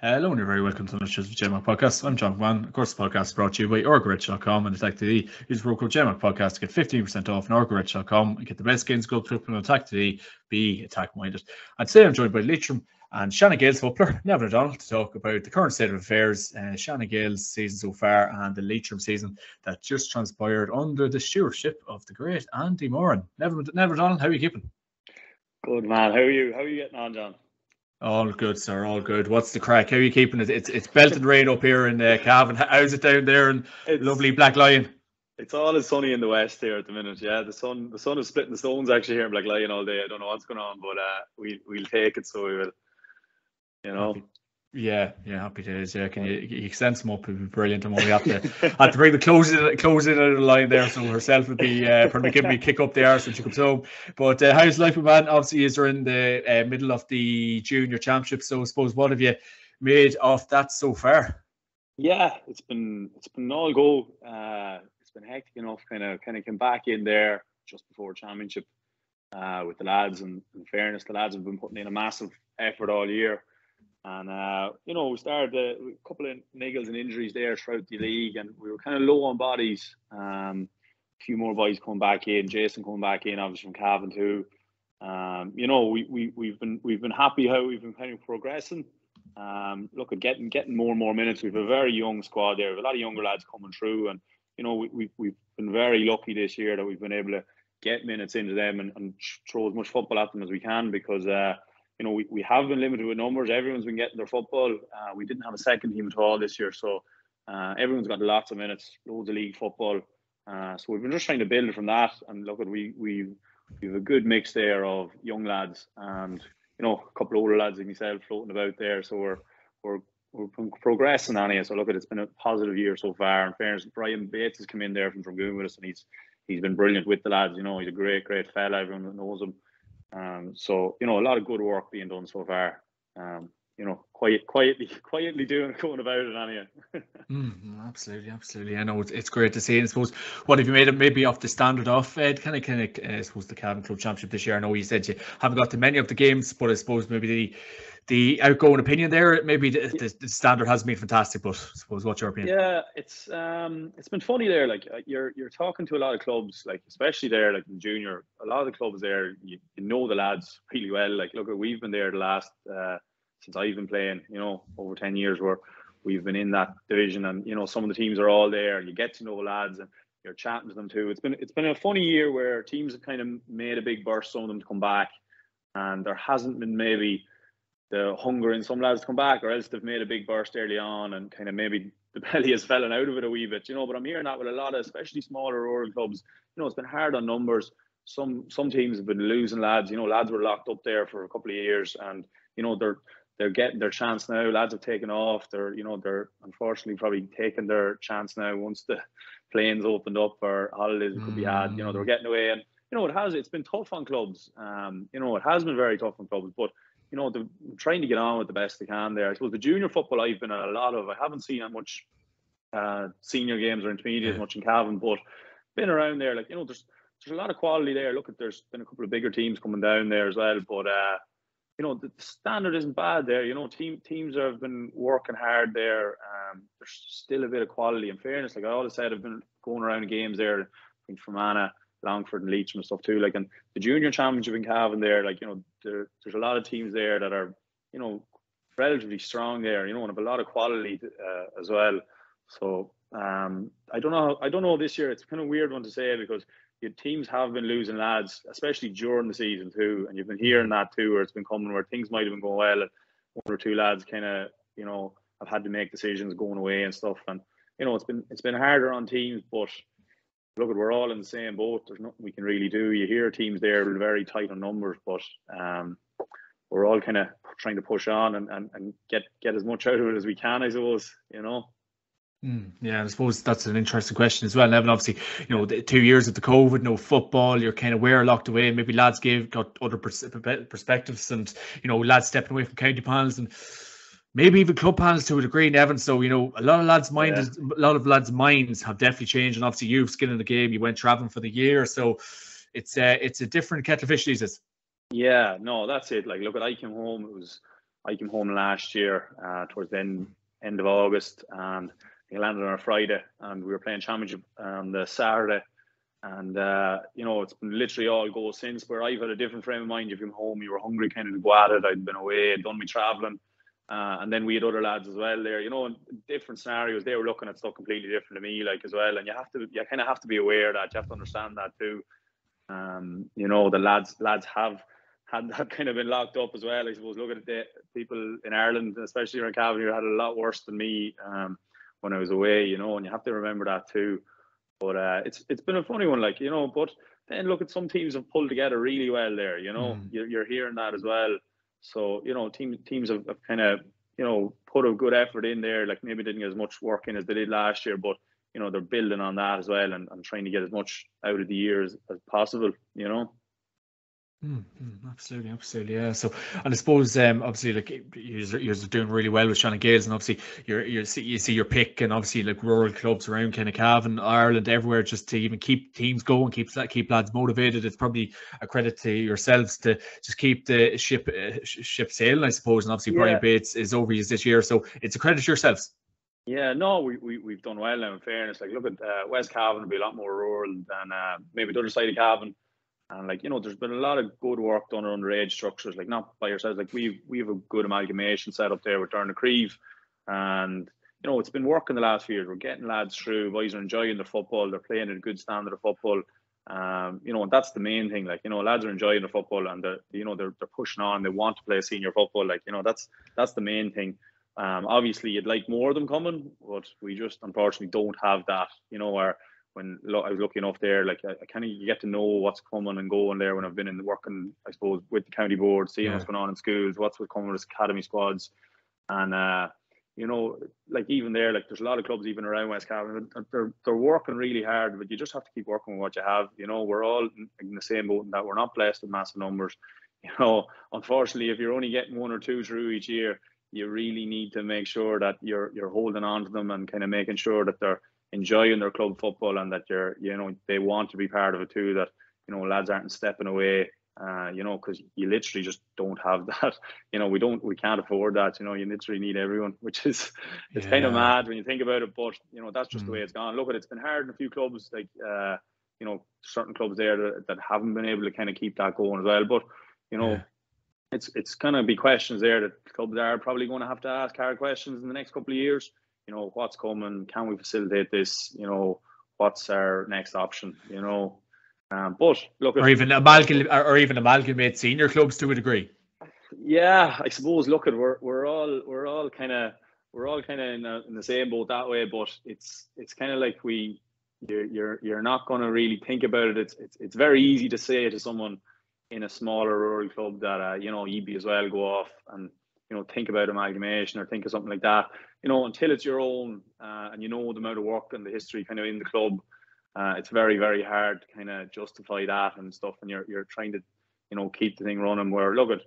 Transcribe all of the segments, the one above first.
Hello and you're very welcome to the Shows of podcast. I'm John Van. Of course, the podcast is brought to you by OrgaRetro.com and Atak.ie. Use the code JMAC podcast to get 15% off on OrgaRetro.com and get the best games go triple on Atak.ie. Be attack minded. And today I'm joined by Leitrim and Shannon Gaels footballer, Nevin O'Donnell, to talk about the current state of affairs, uh, Shannon Gaels season so far, and the Leitrim season that just transpired under the stewardship of the great Andy Moran. Nevin, Nevin O'Donnell, how are you keeping? Good man. How are you? How are you getting on, John? All good, sir. All good. What's the crack? How are you keeping it? It's it's belted rain up here in uh, Cavan. How's it down there in It's- lovely Blacklion? It's all as sunny in the west here at the minute. Yeah, the sun the sun is splitting the stones actually here in Blacklion all day. I don't know what's going on, but uh, we we'll take it. So we will. You know. Yeah, yeah, happy days. Yeah, can you, you extend some up? It'd be brilliant. I'm only have to had to bring the closing closing out of the line there, so herself would be uh, probably giving me a kick up the arse when she comes home. But uh, how's life, with man? Obviously, is in the uh, middle of the junior championship, so I suppose what have you made of that so far? Yeah, it's been it's been all go. Uh, it's been hectic enough. Kind of kind of came back in there just before championship uh, with the lads. And in fairness, the lads have been putting in a massive effort all year. And uh, you know, we started a, a couple of niggles and injuries there throughout the league, and we were kind of low on bodies. Um, a few more boys coming back in, Jason coming back in, obviously from Cavan too. Um, you know, we we we've been we've been happy how we've been kind of progressing. Um, look at getting getting more and more minutes. We've a very young squad there, with a lot of younger lads coming through, and you know we, we we've been very lucky this year that we've been able to get minutes into them and, and throw as much football at them as we can because uh, you know we, we have been limited with numbers. Everyone's been getting their football. Uh, we didn't have a second team at all this year, so uh, everyone's got lots of minutes, loads of league football. Uh, so we've been just trying to build from that, and look at we we we have a good mix there of young lads and you know a couple of older lads like myself floating about there. So we're we're we're progressing on it. So look at it's been a positive year so far. In fairness, Brian Bates has come in there from Drumgoon with us, and he's he's been brilliant with the lads. You know, he's a great great fella. Everyone knows him. Um, so you know a lot of good work being done so far. Um, you know, quiet, quietly, quietly doing, going about it, anyway. Mm, absolutely, absolutely. I know it's, it's great to see. And I suppose what have you made it maybe off the standard off Ed? Kind of, kind of. I suppose the Cavan Club Championship this year. I know you said you haven't got to many of the games, but I suppose maybe the the outgoing opinion there, maybe the, the, the standard has been fantastic. But I suppose what's your opinion? Yeah, it's um, it's been funny there. Like uh, you're you're talking to a lot of clubs, like especially there, like in junior. A lot of the clubs there, you, you know the lads really well. Like look, we've been there the last uh, since I've been playing. You know, over ten years where we've been in that division, and you know some of the teams are all there. And you get to know lads, and you're chatting to them too. It's been it's been a funny year where teams have kind of made a big burst, some of them to come back, and there hasn't been maybe the hunger in some lads to come back, or else they've made a big burst early on, and kind of maybe the belly has fallen out of it a wee bit, you know. But I'm hearing that with a lot of, especially smaller rural clubs. You know, it's been hard on numbers. Some some teams have been losing lads. You know, lads were locked up there for a couple of years, and you know they're they're getting their chance now. Lads have taken off. They're you know they're unfortunately probably taking their chance now once the planes opened up or holidays could be had. You know they're getting away, and you know it has. It's been tough on clubs. Um, you know it has been very tough on clubs, but you know they're trying to get on with the best they can there. I suppose the junior football I've been at a lot of. I haven't seen that much uh, senior games or intermediate Yeah. much in Cavan, but been around there. Like you know there's there's a lot of quality there. Look at there's been a couple of bigger teams coming down there as well, but. uh you know the, standard isn't bad there. You know, team teams have been working hard there. Um, there's still a bit of quality and fairness. Like I always said, I've been going around games there. Think Fermanagh, Longford, and Leitrim and stuff too. Like and the junior championship in Cavan there. Like you know, there, there's a lot of teams there that are you know relatively strong there. You know, and have a lot of quality uh, as well. So um, I don't know. I don't know this year. It's kind of weird one to say because teams have been losing lads, especially during the season too, and you've been hearing that too, where it's been coming where things might have been going well, one or two lads kind of, you know, have had to make decisions going away and stuff, and you know, it's been it's been harder on teams, but look, at we're all in the same boat. There's nothing we can really do. You hear teams there very tight on numbers, but um, we're all kind of trying to push on and, and, and get get as much out of it as we can, I suppose. You know. Mm, yeah, I suppose that's an interesting question as well. Evan, obviously, you know, the two years of the COVID, no football, you're kind of where locked away. Maybe lads gave got other pers- perspectives, and you know, lads stepping away from county panels and maybe even club panels to a degree. Evan, so you know, a lot of lads' mind, Yeah. a lot of lads' minds have definitely changed, and obviously, you've skin in the game. You went traveling for the year, so it's uh, it's a different kettle of fish these days. Yeah, no, that's it. Like, look, at I came home. It was I came home last year uh, towards the end, end of August, and we landed on a Friday, and we were playing championship on the Saturday. And uh, you know, it's been literally all go since. Where I've had a different frame of mind. You came home, you were hungry, kind of go at it. I'd been away, I'd done me traveling, uh, and then we had other lads as well there. You know, different scenarios. They were looking at stuff completely different to me, like as well. And you have to, you kind of have to be aware of that. You have to understand that too. Um, you know, the lads, lads have had that kind of been locked up as well. I suppose look at the people in Ireland, especially around Cavan, had a lot worse than me um, when I was away. You know, and you have to remember that too. But uh, it's it's been a funny one, like you know. But then look at some teams have pulled together really well there. You know, mm. you're, you're hearing that as well. So you know, team teams have, have kind of you know put a good effort in there. Like maybe didn't get as much work in as they did last year, but you know they're building on that as well and, and trying to get as much out of the year as, as possible. You know. Mm, mm, absolutely, absolutely, yeah. So, and I suppose, um, obviously, like you're, you're doing really well with Shannon Gaels, and obviously, you're you see you see your pick, and obviously, like rural clubs around kind Cavan, Ireland, everywhere, just to even keep teams going, keep keep lads motivated. It's probably a credit to yourselves to just keep the ship uh, ship sailing, I suppose. And obviously, yeah. Brian Bates is overused this year, so it's a credit to yourselves. Yeah, no, we, we, we've done well now, in fairness. Like, look at uh, West Cavan will be a lot more rural than uh, maybe the other side of Cavan and like you know, there's been a lot of good work done on age structures, like not by yourselves. Like we we have a good amalgamation set up there with Dournacrieve, and you know it's been working the last few years. We're getting lads through. Boys are enjoying the football. They're playing at a good standard of football. Um, you know, and that's the main thing. Like you know, lads are enjoying the football, and they're you know they're they're pushing on. They want to play senior football. Like you know, that's that's the main thing. Um, obviously, you'd like more of them coming, but we just unfortunately don't have that. You know, where when I was lucky enough there, like I, I kind of get to know what's coming and going there when I've been in the working, I suppose, with the county board, seeing yeah. what's going on in schools, what's coming with academy squads, and uh, you know, like even there, like there's a lot of clubs even around West Cavan, they're they're working really hard, but you just have to keep working with what you have. You know, we're all in the same boat in that we're not blessed with massive numbers. You know, unfortunately, if you're only getting one or two through each year, you really need to make sure that you're you're holding on to them and kind of making sure that they're enjoying their club football and that you're you know they want to be part of it too that you know lads aren't stepping away uh, you know because you literally just don't have that you know we don't we can't afford that you know you literally need everyone which is it's yeah. kind of mad when you think about it but you know that's just mm. the way it's gone look at it's been hard in a few clubs like uh, you know certain clubs there that, that haven't been able to kind of keep that going as well but you know yeah. it's it's gonna be questions there that clubs are probably going to have to ask hard questions in the next couple of years you know, what's coming? Can we facilitate this? You know, what's our next option? You know, um, but look, or even amalgam, or even amalgamate senior clubs to a degree. Yeah, I suppose. Look, at we're we're all we're all kind of we're all kind of in, in the same boat that way. But it's it's kind of like we you're you're you're not going to really think about it. It's it's it's very easy to say to someone in a smaller rural club that uh, you know you'd be as well go off and you know think about amalgamation or think of something like that you know, until it's your own uh, and you know the amount of work and the history kind of in the club, uh, it's very, very hard to kind of justify that and stuff. And you're you're trying to, you know, keep the thing running. Where look at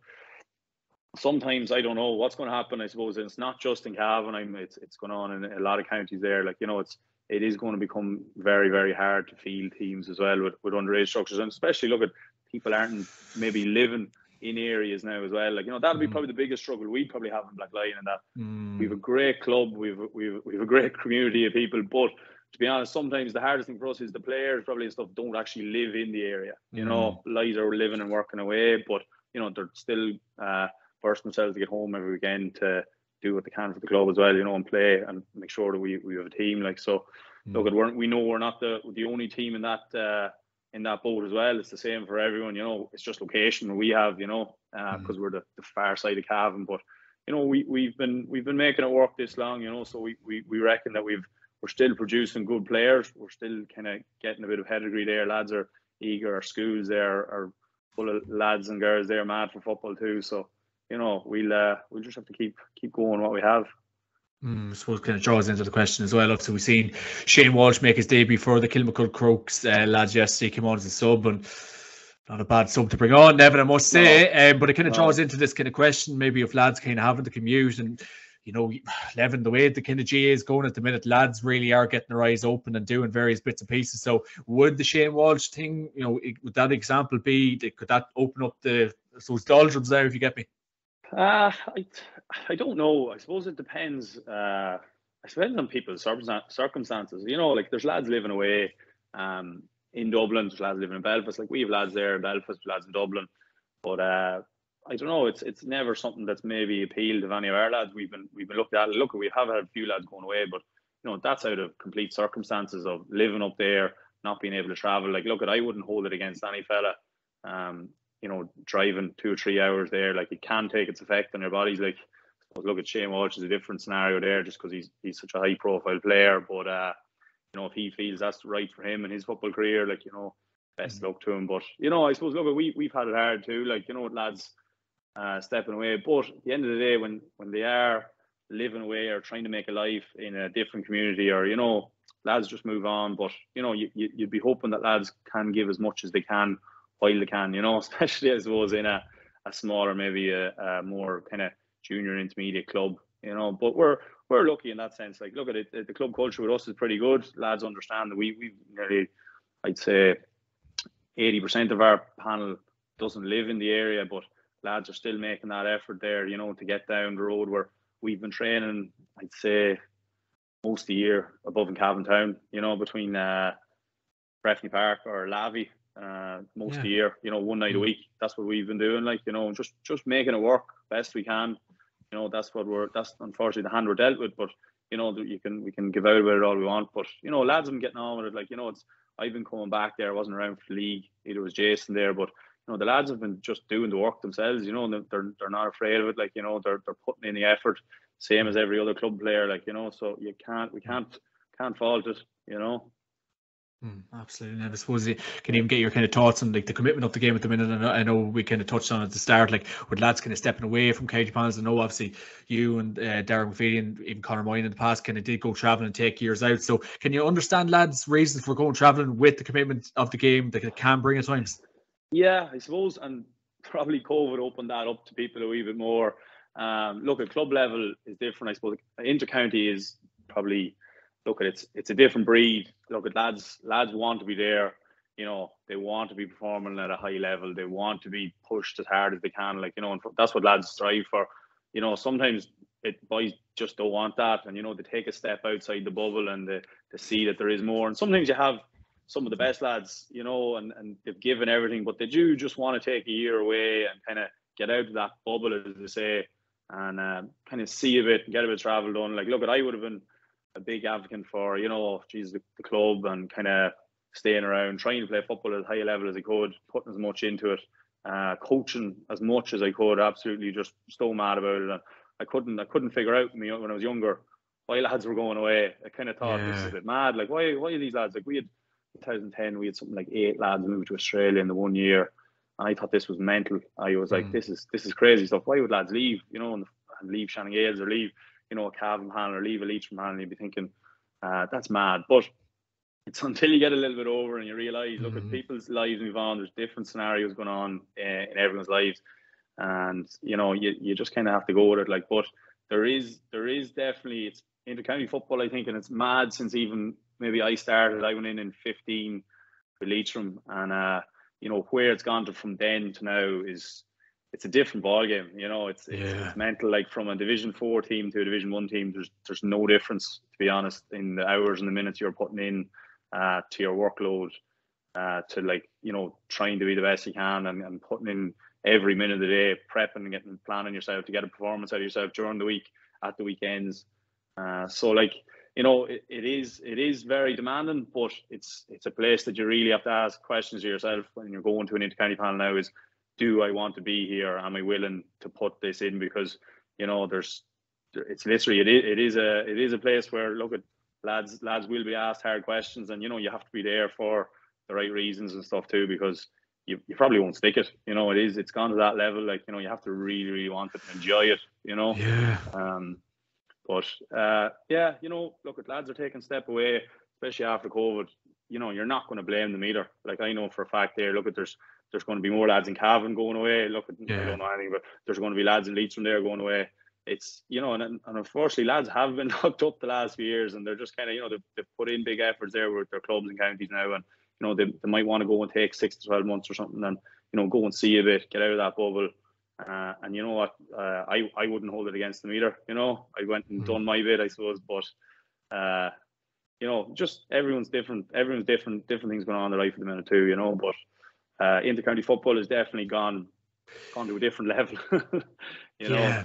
sometimes I don't know what's going to happen. I suppose it's not just in Cavan. I'm it's it's going on in a lot of counties there. Like you know, it's it is going to become very, very hard to field teams as well with, with underage structures, and especially look at people aren't maybe living in areas now as well. Like you know, that'll be mm. probably the biggest struggle we probably have in Blacklion, and that mm. we've a great club, we've we've we've a great community of people, but to be honest, sometimes the hardest thing for us is the players probably and stuff don't actually live in the area. You mm. know, lives are living and working away, but you know they're still uh, forcing themselves to get home every weekend to do what they can for the club as well. You know, and play and make sure that we, we have a team. Like so, mm. look, at we know we're not the the only team in that. Uh, in that boat as well. It's the same for everyone, you know. It's just location we have, you know, because uh, mm. we're the, the far side of Cavan. But you know, we we've been we've been making it work this long, you know. So we we, we reckon that we've we're still producing good players. We're still kind of getting a bit of pedigree there. Lads are eager. Our schools there are full of lads and girls. They're mad for football too. So you know, we'll uh, we'll just have to keep keep going what we have. Mm, I suppose kind of draws into the question as well. Obviously, we've seen Shane Walsh make his debut for the Kilmacud Crokes uh, lads yesterday. Came on as a sub and not a bad sub to bring on, Nevin, I must say. No. Um, but it kind of draws no. into this kind of question, maybe if lads kind of having to commute and you know, Nevin, the way the kind of GAA is going at the minute, lads really are getting their eyes open and doing various bits and pieces. So, would the Shane Walsh thing, you know, would that example be? Could that open up the those doldrums there? If you get me. Uh, I, I don't know. I suppose it depends. Uh, it depends on people's circumstances. You know, like there's lads living away um, in Dublin, there's lads living in Belfast. Like we have lads there in Belfast, lads in Dublin. But uh, I don't know. It's it's never something that's maybe appealed to any of our lads. We've been we've been looked at. Look, we have had a few lads going away, but you know that's out of complete circumstances of living up there, not being able to travel. Like, look, at I wouldn't hold it against any fella. Um, you know, driving two or three hours there, like it can take its effect on your bodies. Like, look at Shane Walsh is a different scenario there, just because he's he's such a high profile player. But uh, you know, if he feels that's right for him and his football career, like you know, best mm-hmm. luck to him. But you know, I suppose look, we we've had it hard too. Like you know, lads uh, stepping away. But at the end of the day, when when they are living away or trying to make a life in a different community, or you know, lads just move on. But you know, you, you would be hoping that lads can give as much as they can while they can, you know, especially I suppose in a, a smaller, maybe a, a more kind of junior intermediate club, you know. But we're we're lucky in that sense. Like, look at it, the club culture with us is pretty good. Lads understand that we we nearly, I'd say, eighty percent of our panel doesn't live in the area, but lads are still making that effort there, you know, to get down the road where we've been training. I'd say most of the year above in Cavan Town, you know, between uh, Breffni Park or Lavey uh, most yeah. of the year. You know, one night a mm. week. That's what we've been doing. Like you know, just just making it work best we can. You know, that's what we're. That's unfortunately the hand we're dealt with. But you know, you can we can give out about it all we want. But you know, lads, I'm getting on with it. Like you know, it's I've been coming back there. I wasn't around for the league. Either was Jason there, but you know, the lads have been just doing the work themselves. You know, they're they're not afraid of it. Like you know, they're they're putting in the effort, same as every other club player. Like you know, so you can't we can't can't fault it. You know. Mm, absolutely, and I suppose you can even get your kind of thoughts on like the commitment of the game at the minute. And I know we kind of touched on at the start, like with lads kind of stepping away from county panels. I know obviously you and uh, Darren McFeely and even Conor Moyne in the past kind of did go travelling and take years out. So can you understand lads' reasons for going travelling with the commitment of the game that it can bring at times? Yeah, I suppose, and probably COVID opened that up to people a wee bit more. Um, look, at club level is different. I suppose intercounty is probably look at it's it's a different breed. Look at lads lads want to be there. You know, they want to be performing at a high level. They want to be pushed as hard as they can. Like you know, and that's what lads strive for. You know, sometimes it boys just don't want that, and you know they take a step outside the bubble and they, they see that there is more. And sometimes you have some of the best lads, you know, and, and they've given everything, but they do just want to take a year away and kind of get out of that bubble, as they say, and uh, kind of see a bit get a bit of travel done. Like, look, at I would have been a big advocate for, you know, geez, the, the club and kind of staying around, trying to play football at as high a level as I could, putting as much into it, uh, coaching as much as I could. Absolutely, just so mad about it. And I couldn't, I couldn't figure out me when I was younger why lads were going away. I kind of thought yeah. this is a bit mad. Like, why, why are these lads? Like, we had 2010, we had something like eight lads move to Australia in the one year. And I thought this was mental. I was like, mm. this is this is crazy stuff. Why would lads leave? You know, and, and leave Shannon Gaels or leave you know, a Cavan panel or leave a Leitrim panel, you'd be thinking, uh, that's mad. But it's until you get a little bit over and you realize, look, mm-hmm. at people's lives move on. There's different scenarios going on uh, in everyone's lives, and you know, you, you just kind of have to go with it. Like, but there is there is definitely it's intercounty football, I think, and it's mad since even maybe I started. I went in in 15 with Leitrim, and uh, you know where it's gone to from then to now is it's a different ball game. You know, it's it's, yeah. it's, mental. Like from a Division Four team to a Division One team, there's there's no difference to be honest in the hours and the minutes you're putting in uh, to your workload uh, to like you know trying to be the best you can and, and putting in every minute of the day, prepping and getting planning yourself to get a performance out of yourself during the week, at the weekends. Uh, so like you know, it, it is it is very demanding, but it's it's a place that you really have to ask questions of yourself when you're going to an intercounty panel now. Is do I want to be here? Am I willing to put this in? Because you know, there's it's literally it is, it is a it is a place where look at lads lads will be asked hard questions, and you know you have to be there for the right reasons and stuff too, because you, you probably won't stick it. You know, it is it's gone to that level. Like you know, you have to really really want it and enjoy it. You know. Yeah. Um, but uh, yeah, you know, look at lads are taking step away, especially after COVID. You know, you're not going to blame them either. Like I know for a fact there. Look at there's there's going to be more lads in Cavan going away. Look, yeah. I don't know anything, but there's going to be lads in Leeds from there going away. It's you know, and, and unfortunately, lads have been locked up the last few years, and they're just kind of you know they've, they've put in big efforts there with their clubs and counties now, and you know they, they might want to go and take six to twelve months or something, and you know go and see a bit, get out of that bubble, Uh, and you know what? Uh, I I wouldn't hold it against them either. You know, I went and mm-hmm. done my bit, I suppose. But uh, you know, just everyone's different. Everyone's different. Different things going on in their life at the minute too. You know, but uh, intercounty football has definitely gone gone to a different level. you know. Yeah.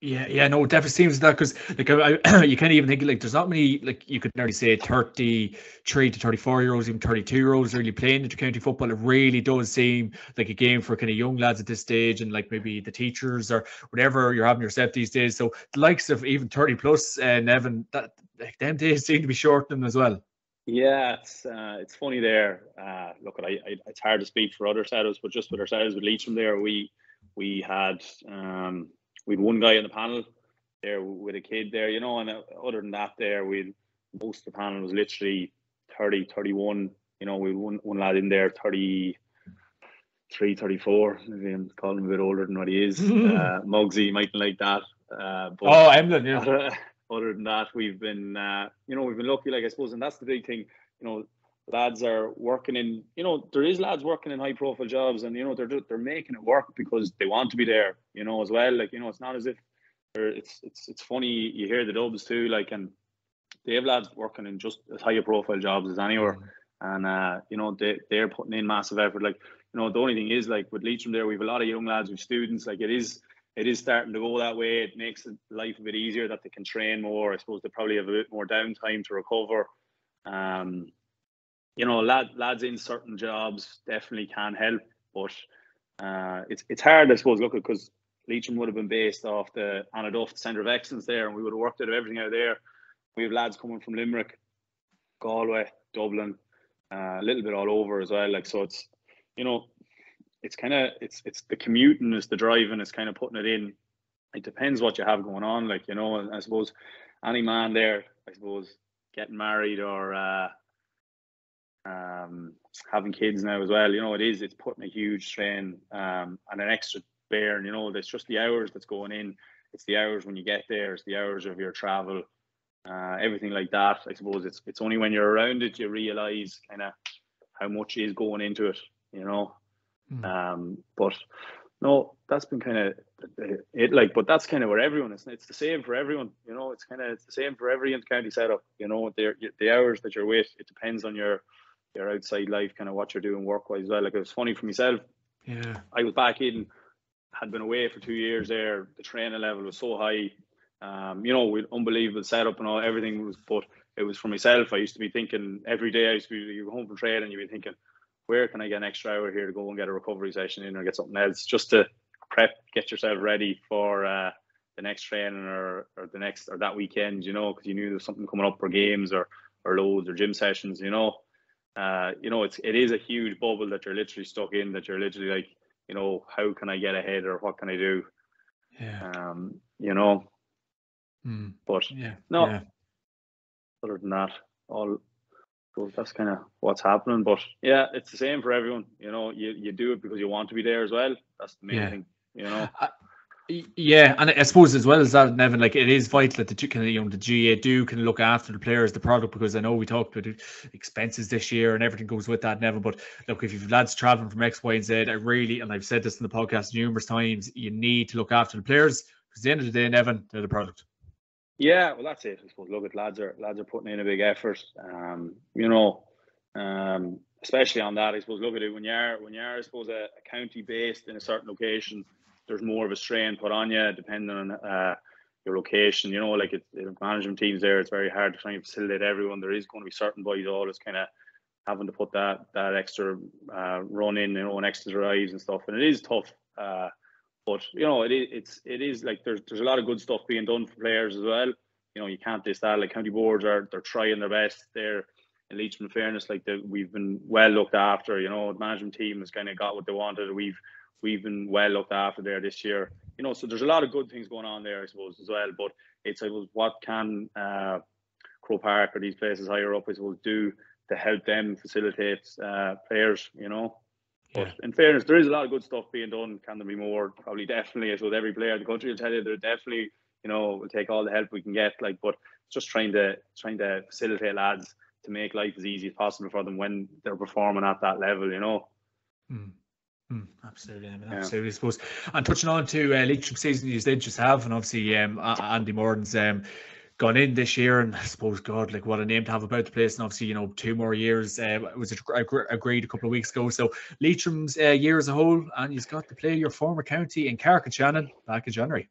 Yeah, yeah, no, it definitely seems that because like I, you can't even think like there's not many like you could nearly say 33 to 34 year olds, even 32 year olds really playing intercounty football. It really does seem like a game for kind of young lads at this stage, and like maybe the teachers or whatever you're having yourself these days. So the likes of even 30 and uh, that like them days seem to be shortening as well. Yeah, it's uh, it's funny there. Uh, look, I, I, it's hard to speak for other setups, but just with ourselves with Leitrim there, we we had um, we had one guy in the panel there with a kid there, you know, and uh, other than that, there we most of the panel was literally 30, 31. You know, we one one lad in there 33, 34. Maybe I'm calling him a bit older than what he is. uh, Mugsy, might like that. Uh, but, oh, Emlyn, yeah. other than that, we've been, uh, you know, we've been lucky, like I suppose, and that's the big thing. You know, lads are working in, you know, there is lads working in high profile jobs, and you know they're they're making it work because they want to be there, you know, as well. Like you know, it's not as if it's it's it's funny you hear the dubs too, like and they have lads working in just as high a profile jobs as anywhere, mm-hmm. and uh, you know they they're putting in massive effort. Like you know, the only thing is like with Leitrim there, we have a lot of young lads with students. Like it is it is starting to go that way. It makes life a bit easier that they can train more. I suppose they probably have a bit more downtime to recover. Um, you know, lad, lads in certain jobs definitely can help, but uh, it's it's hard, I suppose. Look, because Leitrim would have been based off the Anna Centre of Excellence there, and we would have worked out of everything out there. We have lads coming from Limerick, Galway, Dublin, uh, a little bit all over as well. Like so, it's you know it's kind of it's it's the commuting is the driving is kind of putting it in. It depends what you have going on. Like you know, I suppose any man there, I suppose getting married or uh, um, having kids now as well. You know, it is it's putting a huge strain um, and an extra bear. And you know, it's just the hours that's going in. It's the hours when you get there. It's the hours of your travel. Uh, everything like that. I suppose it's it's only when you're around it you realize kind of how much is going into it. You know, Mm. Um, but no, that's been kind of it. Like, but that's kind of where everyone is. It's the same for everyone. You know, it's kind of it's the same for every county setup. You know, the the hours that you're with, it depends on your your outside life, kind of what you're doing work wise. Well, like it was funny for myself. Yeah, I was back in, had been away for two years there. The training level was so high. Um, you know, with unbelievable setup and all everything was, but it was for myself. I used to be thinking every day. I used to be you go home from training, you'd be thinking, where can I get an extra hour here to go and get a recovery session in or get something else just to prep, get yourself ready for uh, the next training or, or the next or that weekend, you know, because you knew there was something coming up for games or or loads or gym sessions, you know. Uh, you know, it's it is a huge bubble that you're literally stuck in. That you're literally like, you know, how can I get ahead or what can I do? Yeah. Um, you know. Mm. But yeah, no. Yeah. Other than that, all so that's kind of what's happening. But yeah, it's the same for everyone. You know, you, you do it because you want to be there as well. That's the main yeah. thing. You know. Uh, yeah, and I suppose as well as that, Nevin, like it is vital that the kind of you know the GAA do can look after the players, the product, because I know we talked about expenses this year and everything goes with that, Nevin. But look, if you've lads traveling from X, Y, and Z, I really, and I've said this in the podcast numerous times, you need to look after the players because at the end of the day, Nevin, they're the product. Yeah, well, that's it. I suppose. Look at lads are lads are putting in a big effort. Um, you know, um, especially on that. I suppose. Look at it when you're when you're, I suppose, a, a county based in a certain location. There's more of a strain put on you depending on uh, your location. You know, like it, management teams there, it's very hard to try and facilitate everyone. There is going to be certain boys always kind of having to put that that extra uh, run in, you know, and extra drives and stuff, and it is tough. Uh, but you know, it is it's it is like there's there's a lot of good stuff being done for players as well. You know, you can't diss that. Like county boards are they're trying their best. They're in Leitrim, fairness, like we've been well looked after. You know, the management team has kind of got what they wanted. We've we've been well looked after there this year. You know, so there's a lot of good things going on there, I suppose, as well. But it's I suppose what can uh, Croke Park or these places higher up, I suppose, do to help them facilitate uh, players. You know, but in fairness, there is a lot of good stuff being done. Can there be more? Probably, definitely. As with every player in the country will tell you, they're definitely, you know, we'll take all the help we can get. Like, but just trying to trying to facilitate lads to make life as easy as possible for them when they're performing at that level. You know. Mm. Mm, absolutely, I mean, absolutely. I suppose. And touching on to uh, Leitrim season, you did just have, and obviously um, Andy Moran's um, gone in this year, and I suppose God, like what a name to have about the place. And obviously, you know, two more years uh, was agreed a couple of weeks ago. So Leitrim's uh, year as a whole, and you've got to play your former county in Carrick-on-Shannon back in January.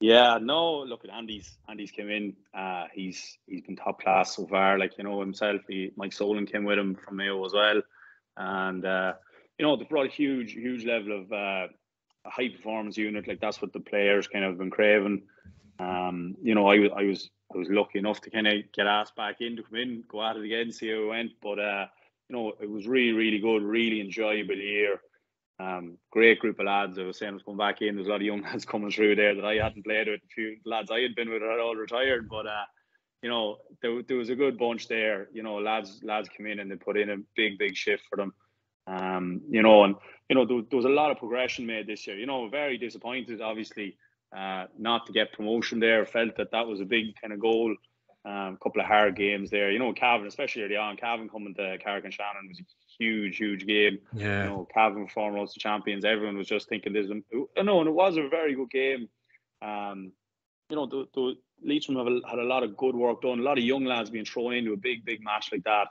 Yeah, no, look at Andy's. Andy's came in. Uh, he's he's been top class so far. Like you know himself, he, Mike Solon came with him from Mayo as well, and uh, you know they brought a huge, huge level of uh, a high performance unit. Like that's what the players kind of been craving. Um, you know, I was I was I was lucky enough to kind of get asked back in to come in, go at it again, see how it went. But uh, you know, it was really, really good, really enjoyable year. Um, great group of lads. I was saying I was coming back in. There's a lot of young lads coming through there that I hadn't played with. A few lads I had been with are all retired, but uh, you know, there, there was a good bunch there. You know, lads lads come in and they put in a big, big shift for them. Um, you know, and you know, there, there was a lot of progression made this year. You know, very disappointed, obviously uh, not to get promotion there. Felt that that was a big kind of goal. A um, couple of hard games there. You know, Cavan, especially early on, Cavan coming to Carrick-on-Shannon was a huge, huge game. Yeah. You know, Cavan foremost the champions. Everyone was just thinking this. No, and it was a very good game. Um, you know, the, the Leitrim have a, had a lot of good work done. A lot of young lads being thrown into a big, big match like that,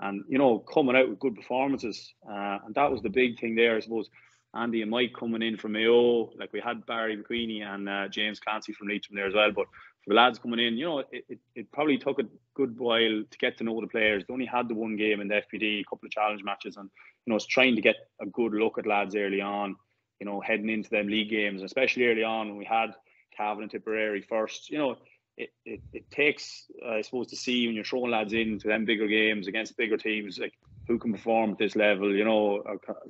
and you know, coming out with good performances. Uh, and that was the big thing there, I suppose. Andy and Mike coming in from Mayo. Like we had Barry McWeeney and uh, James Clancy from Leitrim there as well. But for the lads coming in, you know, it, it, it, probably took a good while to get to know the players. They only had the one game in the FBD, a couple of challenge matches, and you know, it's trying to get a good look at lads early on. You know, heading into them league games, especially early on when we had Cavan and Tipperary first. You know, it, it, it takes, uh, I suppose, to see when you're throwing lads in to them bigger games against bigger teams, like who can perform at this level, you know,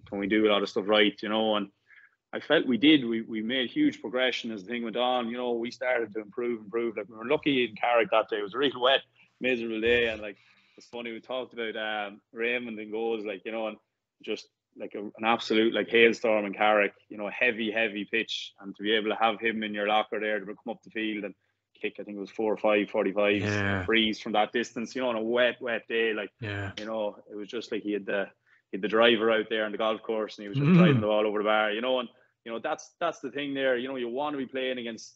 can we do a lot of stuff right, you know, and I felt we did. We, we made huge progression as the thing went on. You know, we started to improve, improve. Like we were lucky in Carrick that day. It was a really wet, miserable day, and like it's funny we talked about um, Raymond and goals, like you know, and just like a, an absolute like hailstorm in Carrick. You know, heavy, heavy pitch, and to be able to have him in your locker there to come up the field and kick. I think it was four or five, 45 yeah. freeze from that distance. You know, on a wet, wet day, like yeah. you know, it was just like he had the he had the driver out there on the golf course, and he was just mm. driving the ball over the bar. You know, and you know that's that's the thing there. You know, you want to be playing against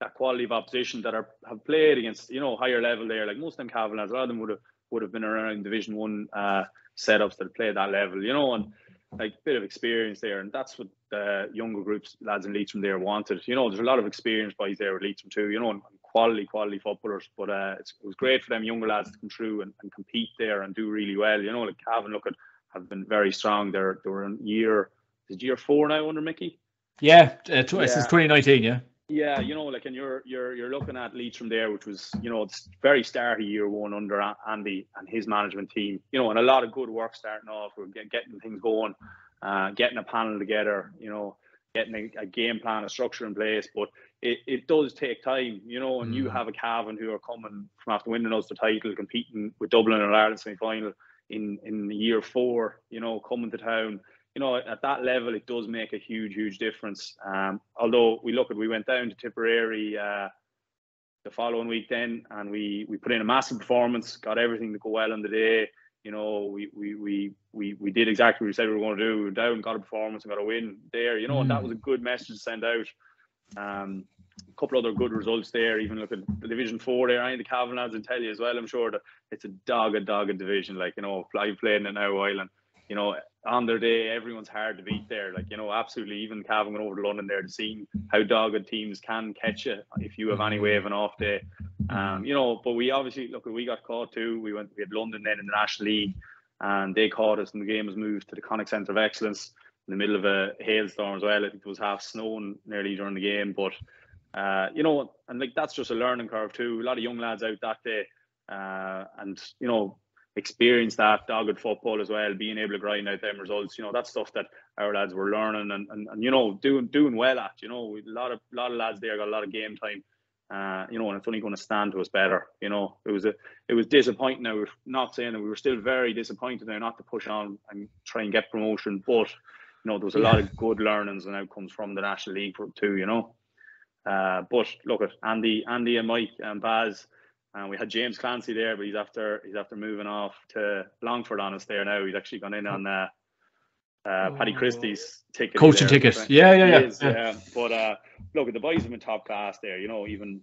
that quality of opposition that are have played against you know higher level there. Like most of them Cavan, a lot of them would have would have been around Division One uh, setups that play that level. You know, and like a bit of experience there, and that's what the younger groups, lads in from there wanted. You know, there's a lot of experience boys there with Leitrim too. You know, and quality, quality footballers. But uh, it was great for them younger lads to come through and, and compete there and do really well. You know, like Cavan, look at have been very strong. They're they were in year is year four now under Mickey. Yeah, uh, tw- yeah. since 2019. Yeah. Yeah, you know, like, and you're you're you're looking at Leitrim there, which was you know it's very starty year one under Andy and his management team. You know, and a lot of good work starting off. We're getting things going, uh, getting a panel together. You know, getting a, a, game plan, a structure in place. But it, it does take time, you know. And mm. you have a Cavan who are coming from after winning us the title, competing with Dublin and Ireland semi final in in year four. You know, coming to town you know, at that level, it does make a huge, huge difference. Um, although we look at, we went down to Tipperary uh, the following week then, and we we put in a massive performance, got everything to go well on the day. You know, we we we we, we did exactly what we said we were going to do. We were down, got a performance, and got a win there. You know, mm. and that was a good message to send out. Um, a couple other good results there. Even look at the Division Four there. I think the Cavan lads will tell you as well. I'm sure that it's a dogged, dogged division. Like you know, I've played in it now a while, and you know, on their day, everyone's hard to beat there. Like, you know, absolutely, even Cavan going over to London there to see how dogged teams can catch you if you have any way of an off day. Um, you know, but we obviously, look, we got caught too. We went, we had London then in the National League and they caught us and the game was moved to the Connacht Centre of Excellence in the middle of a hailstorm as well. I think it was half snowing nearly during the game, but, uh, you know, and like that's just a learning curve too. A lot of young lads out that day. Uh, and, you know, experience that dogged football as well, being able to grind out them results. You know, that's stuff that our lads were learning and, and, and you know, doing doing well at. You know, a lot of lot of lads there got a lot of game time. Uh, you know, and it's only going to stand to us better. You know, it was a it was disappointing. Now we're not saying that we were still very disappointed now not to push on and try and get promotion, but you know, there was a yeah. lot of good learnings and outcomes from the National League too. You know, uh, but look at Andy, Andy and Mike and Baz and we had James Clancy there, but he's after he's after moving off to Longford on us there now. He's actually gone in on uh, uh, Paddy Oh. Christie's ticket. Coaching there. ticket. Yeah, yeah, yeah. is, yeah. yeah. But uh, look, the boys have been top class there. You know, even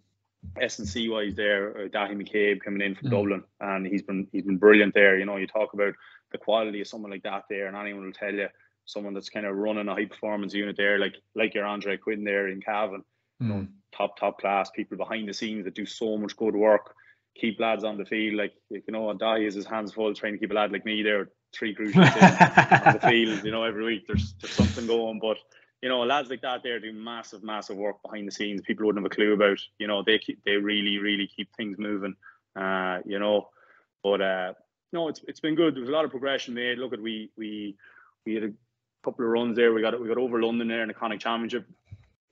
S and C wise there, uh, Dahi McCabe coming in from Mm. Dublin, and he's been he's been brilliant there. You know, you talk about the quality of someone like that there, and anyone will tell you someone that's kind of running a high performance unit there, like like your Andre Quinn there in Cavan, Mm. Top top class people behind the scenes that do so much good work, keep lads on the field. Like you know, Dahi is his hands full trying to keep a lad like me there, three crucial on the field. You know, every week there's there's something going, but you know, lads like that there do massive, massive work behind the scenes. People wouldn't have a clue about. You know, they keep they really, really keep things moving. Uh, you know, but uh, no, it's it's been good. There was a lot of progression made. Look at we we we had a couple of runs there. We got we got over London there in the Connacht Championship.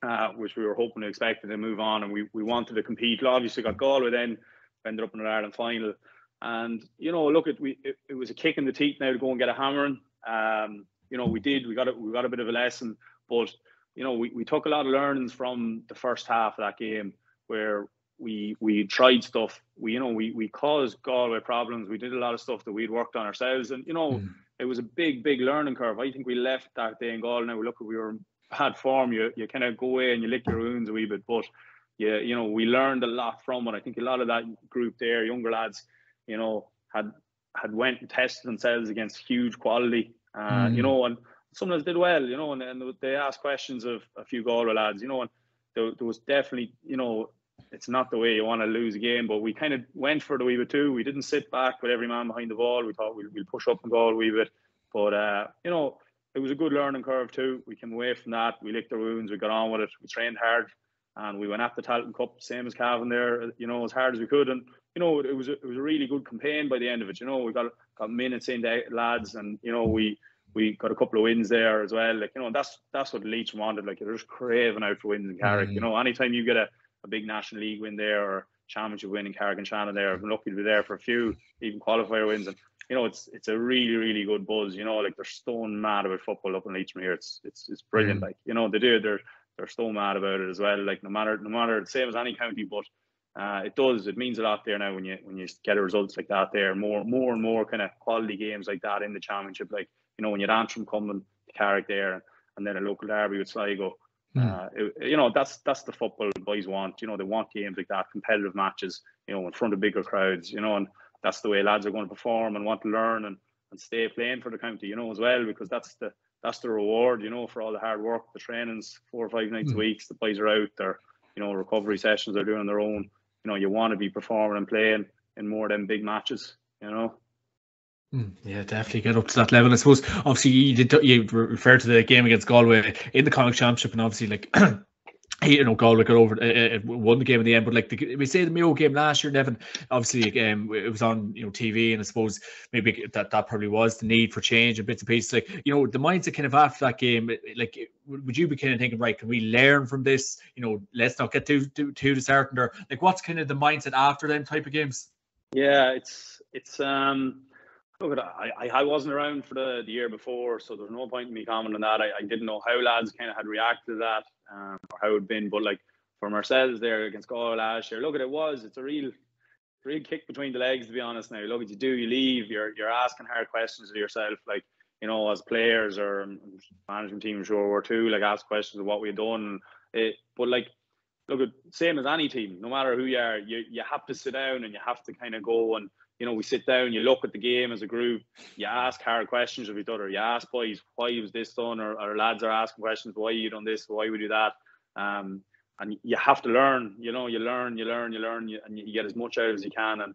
Uh, which we were hoping to expect and to move on, and we, we wanted to compete. Obviously, got Galway then ended up in an Ireland final, and you know, look at we it, it was a kick in the teeth now to go and get a hammering. Um, you know, we did. We got a, we got a bit of a lesson, but you know, we, we took a lot of learnings from the first half of that game where we we tried stuff. We you know we we caused Galway problems. We did a lot of stuff that we'd worked on ourselves, and you know, Mm. it was a big big learning curve. I think we left that day in Galway. Now we look, we were bad form. You you kind of go away and you lick your wounds a wee bit, but yeah, you know, we learned a lot from it. I think a lot of that group there, younger lads, you know, had had went and tested themselves against huge quality. Uh, Mm. You know, and some of us did well. You know, and, and they asked questions of a few Galway lads. You know, and there, there was definitely, you know, it's not the way you want to lose a game, but we kind of went for the wee bit too. We didn't sit back with every man behind the ball. We thought we'll, we'll push up and go a wee bit, but uh, you know, it was a good learning curve too. We came away from that. We licked our wounds. We got on with it. We trained hard, and we went at the Tailteann Cup, same as Cavan there. You know, as hard as we could, and you know, it was a, it was a really good campaign by the end of it. You know, we got got minutes in the lads, and you know, we we got a couple of wins there as well. Like you know, that's that's what Leach wanted. Like they're just craving out for wins in Carrick. Mm. You know, anytime you get a, a big national league win there or championship win in Carrick-on-Shannon there, I've been lucky to be there for a few even qualifier wins and you know, it's it's a really really good buzz. You know, like they're stone mad about football up in Leitrim here. It's it's it's brilliant. Mm. Like you know, they do. They're they're stone mad about it as well. Like no matter no matter the same as any county, but uh, it does. It means a lot there now when you when you get results like that. There more more and more kind of quality games like that in the championship. Like you know when you had Antrim coming to Carrick there, and then a local derby with Sligo. Mm. Uh, it- you know that's that's the football boys want. You know they want games like that, competitive matches. You know in front of bigger crowds. You know and that's the way lads are going to perform and want to learn and, and stay playing for the county, you know, as well, because that's the that's the reward, you know, for all the hard work, the trainings, four or five nights Mm. a week, the boys are out, their, you know, recovery sessions they're doing their own. You know, you want to be performing and playing in more than big matches, you know. Mm, Yeah, definitely get up to that level. I suppose obviously you did you referred to the game against Galway in the Connacht Championship, and obviously like you know Galway got over uh, uh, won the game in the end. But like the, we say the Mayo game last year, Nevin, obviously um, it was on you know TV, and I suppose maybe that that probably was the need for change and bits and pieces. Like you know the mindset kind of after that game, like would you be kind of thinking right? Can we learn from this? You know, let's not get too too, too disheartened. Or like what's kind of the mindset after them type of games? Yeah, it's it's um look at I, I wasn't around for the, the year before, so there's no point in me commenting on that. I, I didn't know how lads kind of had reacted to that um, or how it'd been, but like from ourselves there against Galway last year, look at it was it's a real real kick between the legs to be honest. Now look at you do you leave you're you're asking hard questions of yourself like you know as players or um, management team sure were too like ask questions of what we've done. It, but like look at same as any team, no matter who you are, you you have to sit down and you have to kind of go and you know we sit down, you look at the game as a group, you ask hard questions of each other, you ask boys why was this done, or, or lads are asking questions why you done this, why we do that, um, and you have to learn, you know, you learn, you learn, you learn, you, and you get as much out as you can, and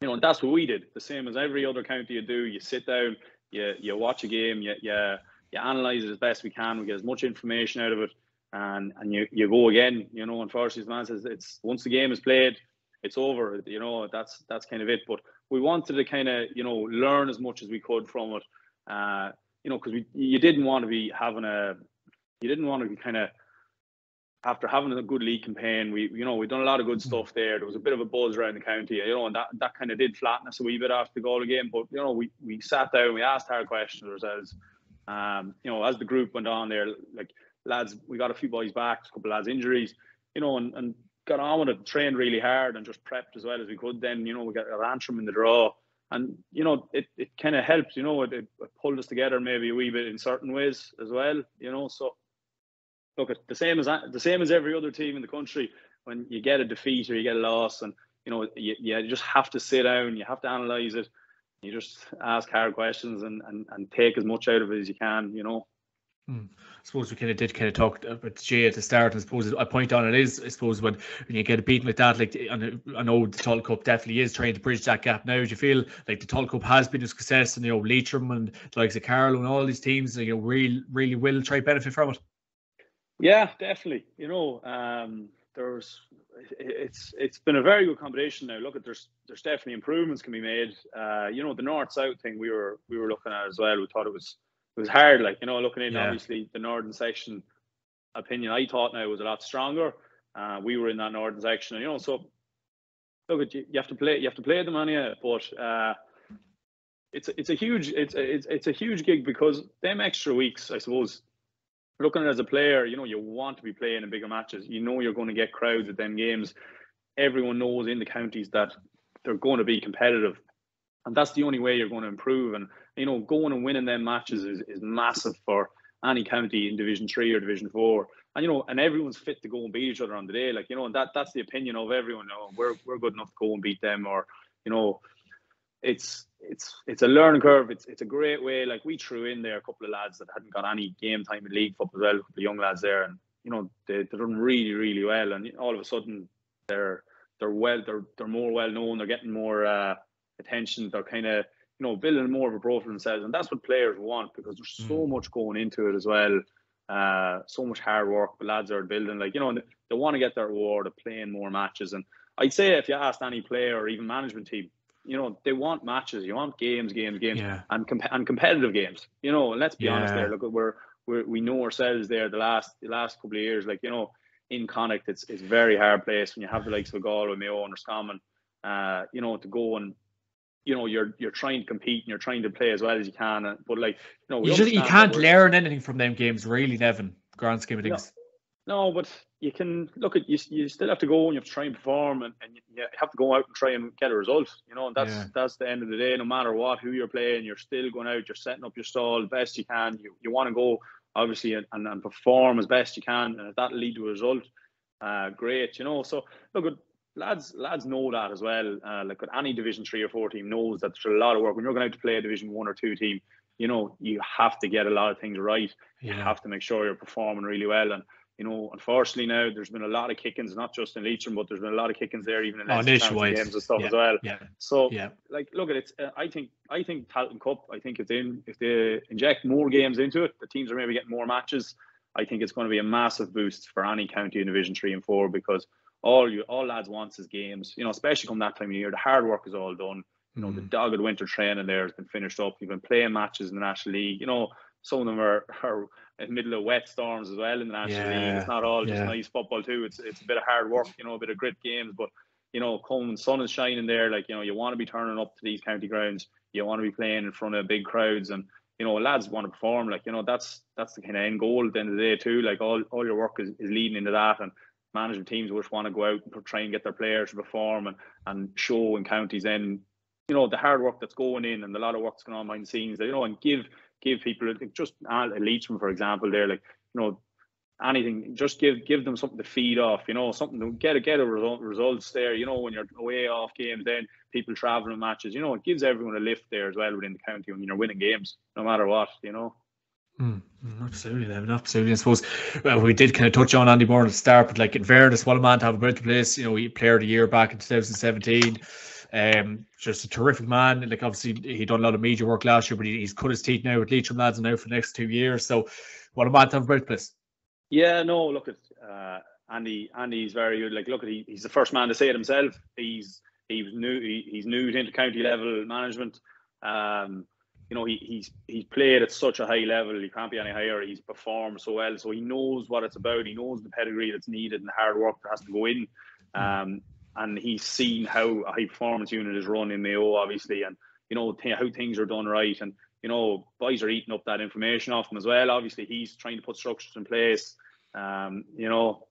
you know and that's what we did, the same as every other county you do, you sit down, you you watch a game, you you you analyze it as best we can, we get as much information out of it and and you, you go again. You know, unfortunately, as man says, it's once the game is played, it's over. You know, that's that's kind of it. But we wanted to kind of you know learn as much as we could from it. Uh, you know, because we you didn't want to be having a you didn't want to be kind of after having a good league campaign, we you know we've done a lot of good stuff there. There was a bit of a buzz around the county, you know, and that, that kind of did flatten us a wee bit after the goal again. But you know, we we sat down, we asked hard questions ourselves. Um, you know, as the group went on there, like lads, we got a few boys back, a couple of lads injuries, you know, and, and got on with it, trained really hard and just prepped as well as we could. Then, you know, we got a Antrim in the draw and you know it, it kind of helped. You know, it, it pulled us together maybe a wee bit in certain ways as well. You know, so look, the same as the same as every other team in the country. When you get a defeat or you get a loss, and you know you, you just have to sit down, you have to analyze it, you just ask hard questions and, and, and take as much out of it as you can. You know. Hmm. I suppose we kind of did kind of talk about Jay at the start. I suppose a point on it is, I suppose, when, when you get a beating like that, like I know the Tailteann Cup definitely is trying to bridge that gap now. Do you feel like the Tailteann Cup has been a success and, you know, Leitrim and the likes of Carlow and all these teams, you know, really, really will try benefit from it? Yeah, definitely. You know, um, there's it's it's been a very good combination now. Look at there's there's definitely improvements can be made. Uh, you know, the north south thing we were we were looking at as well. We thought it was it was hard. Like you know, looking in yeah. obviously the northern section opinion I thought now was a lot stronger. Uh, we were in that northern section, and, you know, so look at you, you have to play you have to play the money, but uh, it's it's a huge it's a, it's it's a huge gig because them extra weeks, I suppose. Looking at it as a player, you know, you want to be playing in bigger matches. You know, you're going to get crowds at them games. Everyone knows in the counties that they're going to be competitive, and that's the only way you're going to improve. And you know, going and winning them matches is, is massive for any county in Division Three or Division Four. And you know, and everyone's fit to go and beat each other on the day. Like you know, and that that's the opinion of everyone. You know, we're we're good enough to go and beat them, or you know, it's it's it's a learning curve. It's it's a great way. Like we threw in there a couple of lads that hadn't got any game time in league football well, a couple of young lads there, and you know they they're done really really well. And all of a sudden they're they're well they're they're more well known. They're getting more uh, attention. They're kind of you know, building more of a profile themselves. And that's what players want because there's so mm. much going into it as well. Uh, so much hard work the lads are building. Like, you know, they, they want to get their reward of playing more matches. And I'd say if you asked any player or even management team, you know, they want matches. You want games, games, games, yeah. and com- and competitive games. You know, and let's be yeah. honest there. Look, we're, we're we know ourselves there. The last the last couple of years, like you know, in Connacht, it's it's very hard place when you have the likes of Galway, Mayo, and Roscommon. Uh, you know, to go and you know you're you're trying to compete and you're trying to play as well as you can. But like you know, you, just, you can't learn anything from them games, really, Nevin. Grand scheme of things. No, no, but you can look at you. You still have to go and you have to try and perform, and, and you have to go out and try and get a result. You know, and that's yeah. that's the end of the day. No matter what, who you're playing, you're still going out. You're setting up your stall best you can. You you want to go obviously and, and, and perform as best you can, and if that lead to a result, uh, great. You know, so look at lads lads know that as well. Uh, like any Division three or four team knows that there's a lot of work when you're going out to play a Division one or two team. You know, you have to get a lot of things right. You have to make sure you're performing really well. And you know, unfortunately now there's been a lot of kickings, not just in Leitrim, but there's been a lot of kickings there, even in oh, nationwide games and stuff yeah. as well. Yeah. So, yeah. like, look at it. Uh, I think I think Tailteann Cup. I think if they if they inject more games into it, the teams are maybe getting more matches. I think it's going to be a massive boost for any county in Division three and four because all you all lads wants is games. You know, especially come that time of year, the hard work is all done. You know, mm. the dogged winter training there has been finished up. You've been playing matches in the National League. You know, some of them are, are in the middle of wet storms as well in the National yeah. League. It's not all just yeah. nice football too. It's it's a bit of hard work, you know, a bit of grit games. But you know, come sun is shining there, like you know, you want to be turning up to these county grounds. You want to be playing in front of big crowds, and you know, lads want to perform. Like you know, that's that's the kind of end goal at the end of the day too. Like all, all your work is, is leading into that, and management teams which want to go out and try and get their players to perform and, and show in counties then you know the hard work that's going in and a lot of work's going on behind the scenes you know and give give people just Leitrim for example they're like you know anything just give give them something to feed off you know something to get a get a result, results there you know when you're away off games then people traveling matches you know it gives everyone a lift there as well within the county when you're winning games no matter what you know Mm, absolutely, David. Absolutely. I suppose well, we did kind of touch on Andy Moore at the start, but like in fairness, what a man to have about the place. You know, he played a year back in 2017. Um, just a terrific man. Like obviously he done a lot of media work last year, but he, he's cut his teeth now with Leitrim lads and now for the next two years. So what a man to have about the place. Yeah, no, look at uh, Andy. Andy's very good. Like look at he, he's the first man to say it himself. He's he was new. He, he's new into county level management. Um, you know, he, he's he's played at such a high level. He can't be any higher. He's performed so well, so he knows what it's about. He knows the pedigree that's needed and the hard work that has to go in. Um, and he's seen how a high performance unit is run in Mayo, obviously, and you know how things are done right. And you know, boys are eating up that information off him as well. Obviously, he's trying to put structures in place. Um, you know,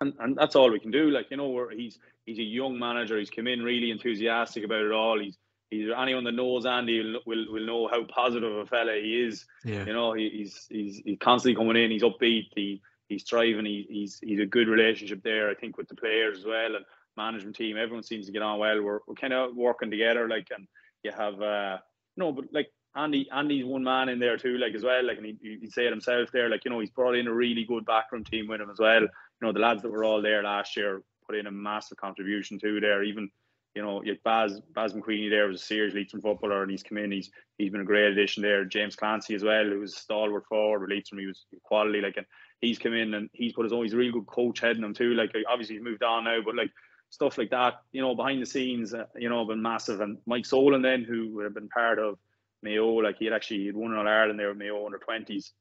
and, and that's all we can do. Like you know, he's he's a young manager. He's come in really enthusiastic about it all. He's he's anyone that knows Andy will, will, will know how positive a fella he is. Yeah. You know, he, he's he's he's constantly coming in. He's upbeat. He he's thriving. He, he's he's a good relationship there. I think with the players as well and management team. Everyone seems to get on well. We're, we're kind of working together. Like and you have uh no, but like Andy Andy's one man in there too, like as well. Like and he he'd say it himself there. Like you know he's brought in a really good backroom team with him as well. You know the lads that were all there last year put in a massive contribution too there. Even you know, you Baz Baz McWeeney there was a serious Leitrim footballer, and he's come in. He's he's been a great addition there. James Clancy as well, who was stalwart forward with Leitrim. He was quality, like, and he's come in and he's put his own. He's a really good coach head in him too. Like, obviously he's moved on now, but like stuff like that, you know, behind the scenes, uh, you know, been massive. And Mike Solan then, who would have been part of Mayo, like he had actually he'd won all Ireland there with Mayo under twenties.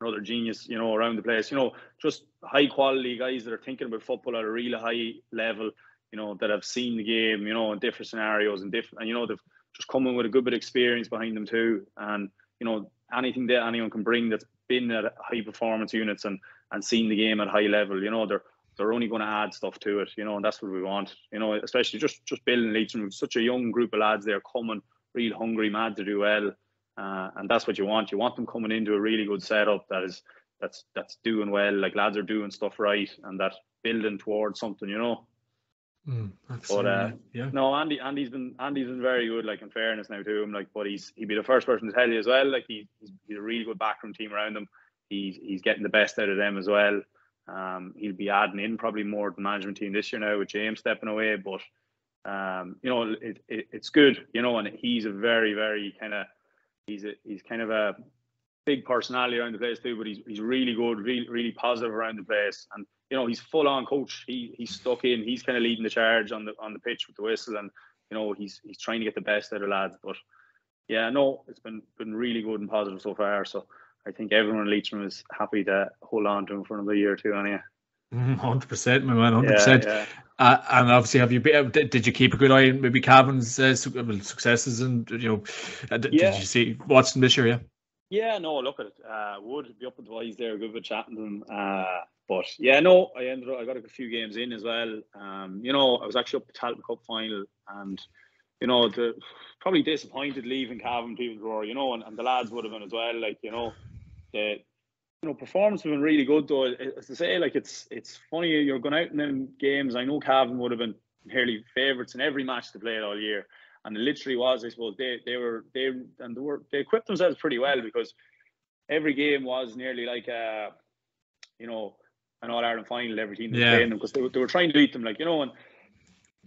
Another genius, you know, around the place. You know, just high quality guys that are thinking about football at a really high level you know, that have seen the game, you know, in different scenarios and different, and you know, they've just come in with a good bit of experience behind them too. And you know, anything that anyone can bring that's been at high performance units and and seen the game at high level, you know, they're they're only going to add stuff to it, you know, and that's what we want, you know, especially just just building Leitrim with such a young group of lads there coming, real hungry, mad to do well, uh, and that's what you want. You want them coming into a really good setup that is that's that's doing well, like lads are doing stuff right, and that building towards something, you know. Mm, but uh, yeah. no, Andy, Andy's been Andy's been very good. Like in fairness now to him, like, but he's he'd be the first person to tell you as well. Like he, he's he's a really good backroom team around him. He's he's getting the best out of them as well. Um, he'll be adding in probably more to the management team this year now with James stepping away. But um, you know, it, it, it's good, you know, and he's a very very kind of he's a he's kind of a big personality around the place too. But he's he's really good, really really positive around the place, and you know, he's full on coach. He he's stuck in. He's kind of leading the charge on the on the pitch with the whistle, and you know, he's he's trying to get the best out of lads. But yeah, no, it's been been really good and positive so far. So I think everyone in Leitrim is happy to hold on to him for another year or two. Anyway. Hundred percent, my man. Hundred percent. Uh, and obviously, have you been, did, did you keep a good eye on maybe Cavan's uh, successes and you know, uh, did, yeah. did you see watching this year? Yeah. Yeah, no, look at it. Uh, would be up with the boys there, good bit chatting to them. But yeah, no, I ended up, I got a few games in as well. Um, you know, I was actually up the Tailteann Cup final and, you know, the probably disappointed leaving Cavan people were, you know, and, and the lads would have been as well. Like, you know, the you know, performance has been really good though. As to say, like it's it's funny you're going out in them games. I know Cavan would have been nearly favourites in every match they played all year, and it literally was. I suppose they they were they and they were they equipped themselves pretty well because every game was nearly like a, you know, an All Ireland final. Every team yeah. playing them because they, they were trying to beat them, like you know, and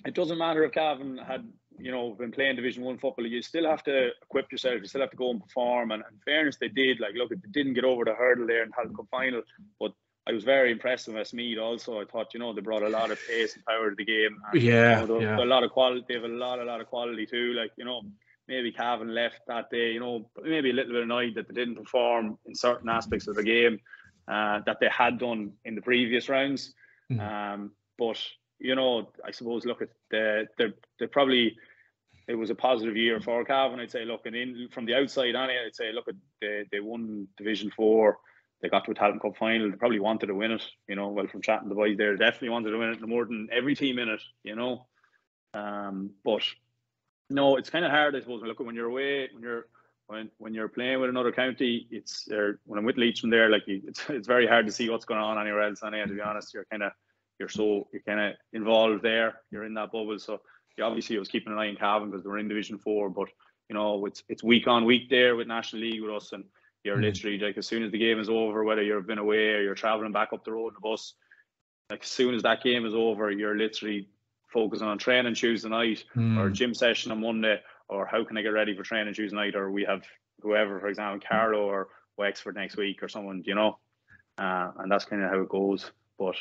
it doesn't matter if Cavan had you know been playing Division One football. You still have to equip yourself. You still have to go and perform. And in fairness, they did. Like look, they didn't get over the hurdle there in the Cup final, but I was very impressed with Westmeath also. I thought, you know, they brought a lot of pace and power to the game. And, yeah, you know, yeah. A lot of quality. They have a lot, a lot of quality too. Like, you know, maybe Cavan left that day, you know, maybe a little bit annoyed that they didn't perform in certain aspects of the game uh, that they had done in the previous rounds. Mm. Um, but, you know, I suppose, look, at the, they they probably, it was a positive year for Cavan. I'd say, looking in from the outside, Annie, I'd say, look, at they, they won Division 4 they got to a Tailteann Cup final. They probably wanted to win it, you know. Well, from chatting the boys there, definitely wanted to win it more than every team in it, you know. Um, but no, it's kind of hard, I suppose. Look, when you're away, when you're when when you're playing with another county, it's or when I'm with Leitrim there, like it's it's very hard to see what's going on anywhere else. Anyway, to be honest, you're kind of you're so you're kind of involved there. You're in that bubble, so you obviously was keeping an eye on Cavan because they were in Division Four. But you know, it's it's week on week there with National League with us, and you're mm. literally like as soon as the game is over, whether you've been away or you're traveling back up the road in the bus, like as soon as that game is over, you're literally focusing on training Tuesday night mm. or gym session on Monday, or how can I get ready for training Tuesday night, or we have whoever, for example, Carlow or Wexford next week or someone, you know, uh, and that's kind of how it goes. But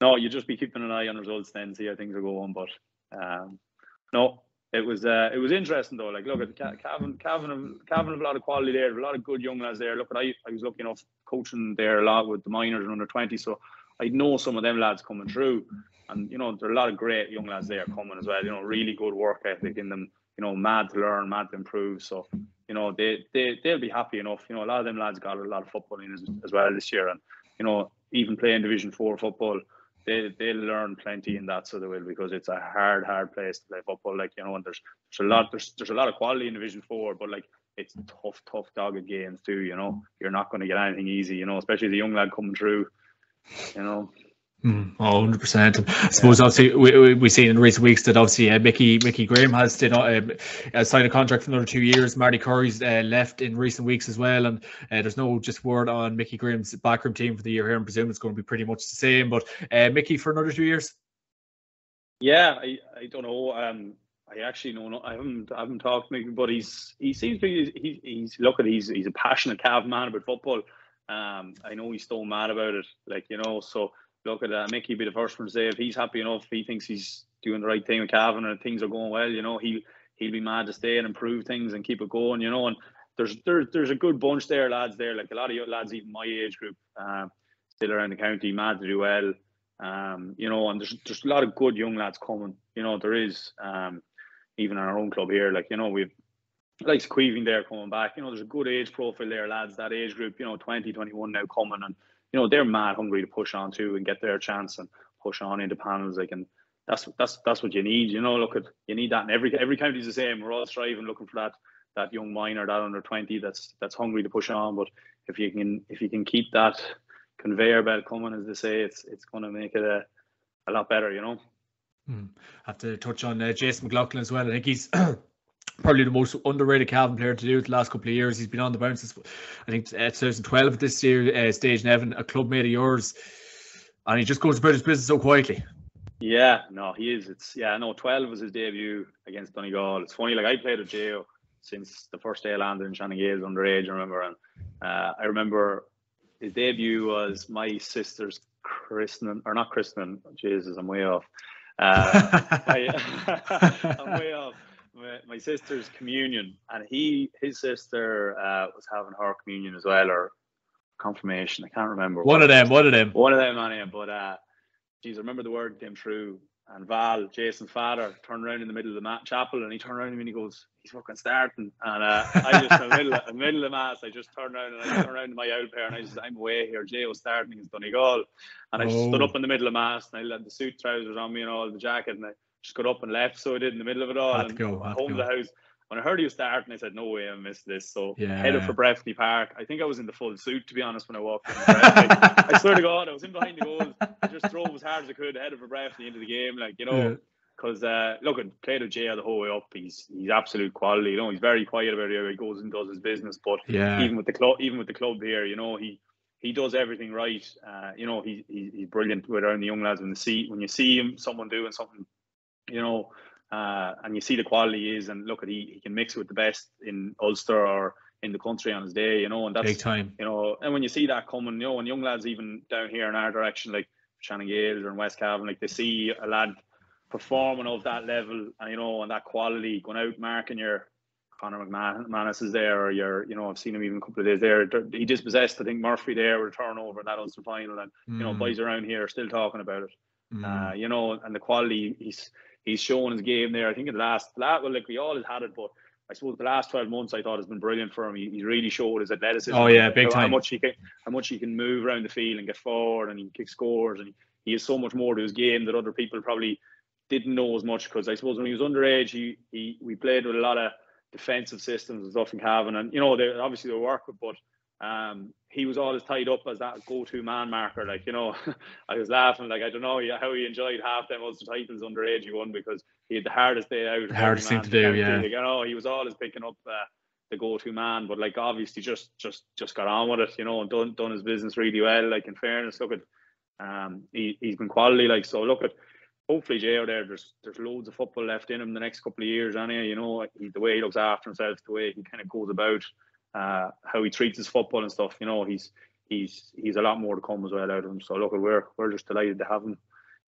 no, you just be keeping an eye on results then, see how things are going. But um, no, it was uh, it was interesting though. Like, look at Cavan, Cavan, Cavan have a lot of quality there. a lot of good young lads there. Look, I, I was lucky enough coaching there a lot with the minors and under twenty, so I know some of them lads coming through. And you know, there are a lot of great young lads there coming as well. You know, really good work ethic in them. You know, mad to learn, mad to improve. So, you know, they they they'll be happy enough. You know, a lot of them lads got a lot of football in as, as well this year, and you know, even playing Division Four football they they'll learn plenty in that, so they will because it's a hard, hard place to play football. Like you know, and there's there's a lot there's there's a lot of quality in Division Four, but like it's tough, tough, dogged games too. You know, you're not going to get anything easy. You know, especially the young lad coming through. You know, Mm, oh, 100%. I suppose yeah. obviously we, we, we've seen in recent weeks that obviously uh, Mickey Mickey Graham has did, uh, uh, signed a contract for another two years. Marty Curry's uh, left in recent weeks as well. And uh, there's no just word on Mickey Graham's backroom team for the year here. I presume it's going to be pretty much the same. But uh, Mickey for another two years? Yeah, I, I don't know. Um, I actually know. not, I haven't I haven't talked to Mickey, but he's he seems to be he's, he's look at he's he's a passionate Cav man about football. Um, I know he's still mad about it, like you know. So look at that. Mickey be the first one to say if he's happy enough, he thinks he's doing the right thing with Cavan and things are going well. You know, he he'll be mad to stay and improve things and keep it going. You know, and there's there's there's a good bunch there, lads. There, like a lot of lads, even my age group, uh, still around the county, mad to do well. Um, you know, and there's there's a lot of good young lads coming. You know, there is um, even in our own club here. Like you know, we've like Squeeving there coming back. You know, there's a good age profile there, lads. That age group, you know, 20, 21 now coming and you know they're mad hungry to push on too and get their chance and push on into panels. Like and that's that's that's what you need. You know, look at you need that and every every county's the same. We're all striving, looking for that that young minor, that under twenty that's that's hungry to push on. But if you can if you can keep that conveyor belt coming, as they say, it's it's going to make it a a lot better. You know. Hmm. have to touch on uh, Jason McLoughlin as well. I think he's probably the most underrated Cavan player to do it the last couple of years. He's been on the bounces. I think uh, 2012 at this year uh, stage, Nevin, a club mate of yours, and he just goes about his business so quietly. Yeah, no, he is. It's yeah, no. 12 was his debut against Donegal. It's funny, like I played with Gio since the first day I landed in Shannon Gaels underage. I remember, and uh, I remember his debut was my sister's christening, or not christening. Jesus, I'm way off. Uh, I, I'm way off my, my sister's communion, and he his sister uh, was having her communion as well, or confirmation. I can't remember. One of them. One of them. One of them, anyway. But uh, geez, I remember the word came through, and Val, Jason's father, turned around in the middle of the mat, chapel, and he turned around to me and he goes, "He's fucking starting." And uh, I just in the middle, of, in the middle of mass, I just turned around and I turned around to my old pair and I said, "I'm away here. Jay was starting against Donegal," and I oh. stood up in the middle of mass and I had the suit trousers on me and all the jacket and I just got up and left. So I did in the middle of it all. Had and go, home to the house. When I heard he was starting, I said, "No way, I missed this." So yeah. headed for Breffni Park. I think I was in the full suit to be honest when I walked. In I swear to God, I was in behind the goals. I just drove as hard as I could, headed for Breffni into the game, like you know. Because yeah. uh, look, at played with Jay the whole way up. He's he's absolute quality. You know, he's very quiet about it. He goes and does his business. But yeah. even with the club, even with the club here, you know, he he does everything right. Uh, you know, he, he he's brilliant with around the young lads. When the see when you see him, someone doing something, you know, uh, and you see the quality he is, and look at he, he can mix with the best in Ulster or in the country on his day, you know, and that's big time, you know. And when you see that coming, you know, and young lads even down here in our direction, like Shannon Gaels or in West Cavan, like they see a lad performing of that level and you know and that quality going out marking your Conor McManus is there or your you know I've seen him even a couple of days there he dispossessed I think Murphy there with a turnover in that Ulster final and mm. you know mm. boys around here are still talking about it mm. uh, you know and the quality he's he's shown his game there. I think in the last, last well, like we always had it, but I suppose the last twelve months I thought has been brilliant for him. He, he really showed his athleticism. Oh yeah, big how, time. How much he can, how much he can move around the field and get forward, and he kick scores, and he has so much more to his game that other people probably didn't know as much. Because I suppose when he was underage, he, he we played with a lot of defensive systems and stuff in Cavan, and you know they obviously they work with, but um, he was always tied up as that go-to man marker. Like you know, I was laughing. Like I don't know how he enjoyed half them Ulster titles underage he won because he had the hardest day out. The hardest thing to do, yeah. Like, you know, he was always picking up uh, the go-to man, but like obviously just just just got on with it. You know, and done done his business really well. Like in fairness, look at um, he he's been quality. Like so, look at. Hopefully, Jay out there. There's there's loads of football left in him the next couple of years. Anyway, you know, he, the way he looks after himself, the way he kind of goes about uh, how he treats his football and stuff. You know, he's he's he's a lot more to come as well out of him. So look, we're we're just delighted to have him.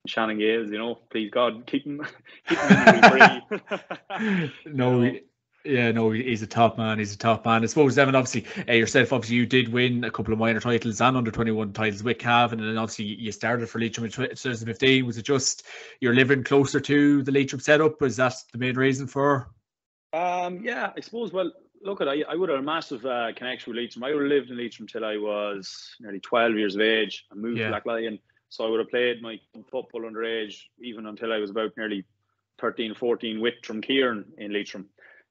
Shannon Gaels, you know, please God, keep him, keep him free. no, you know? yeah, no, he's a top man. He's a top man. I suppose, Nevin, obviously, uh, yourself, obviously, you did win a couple of minor titles and under 21 titles with Cavan, and then obviously you started for Leitrim in 2015. Was it just you're living closer to the Leitrim setup? Was that the main reason for? Um, yeah, I suppose. Well, look at I, I would have a massive uh, connection with Leitrim. I would have lived in Leitrim till I was nearly 12 years of age. I moved yeah. to Blacklion So I would have played my football underage even until I was about nearly 13, 14 with Drumkeeran in Leitrim.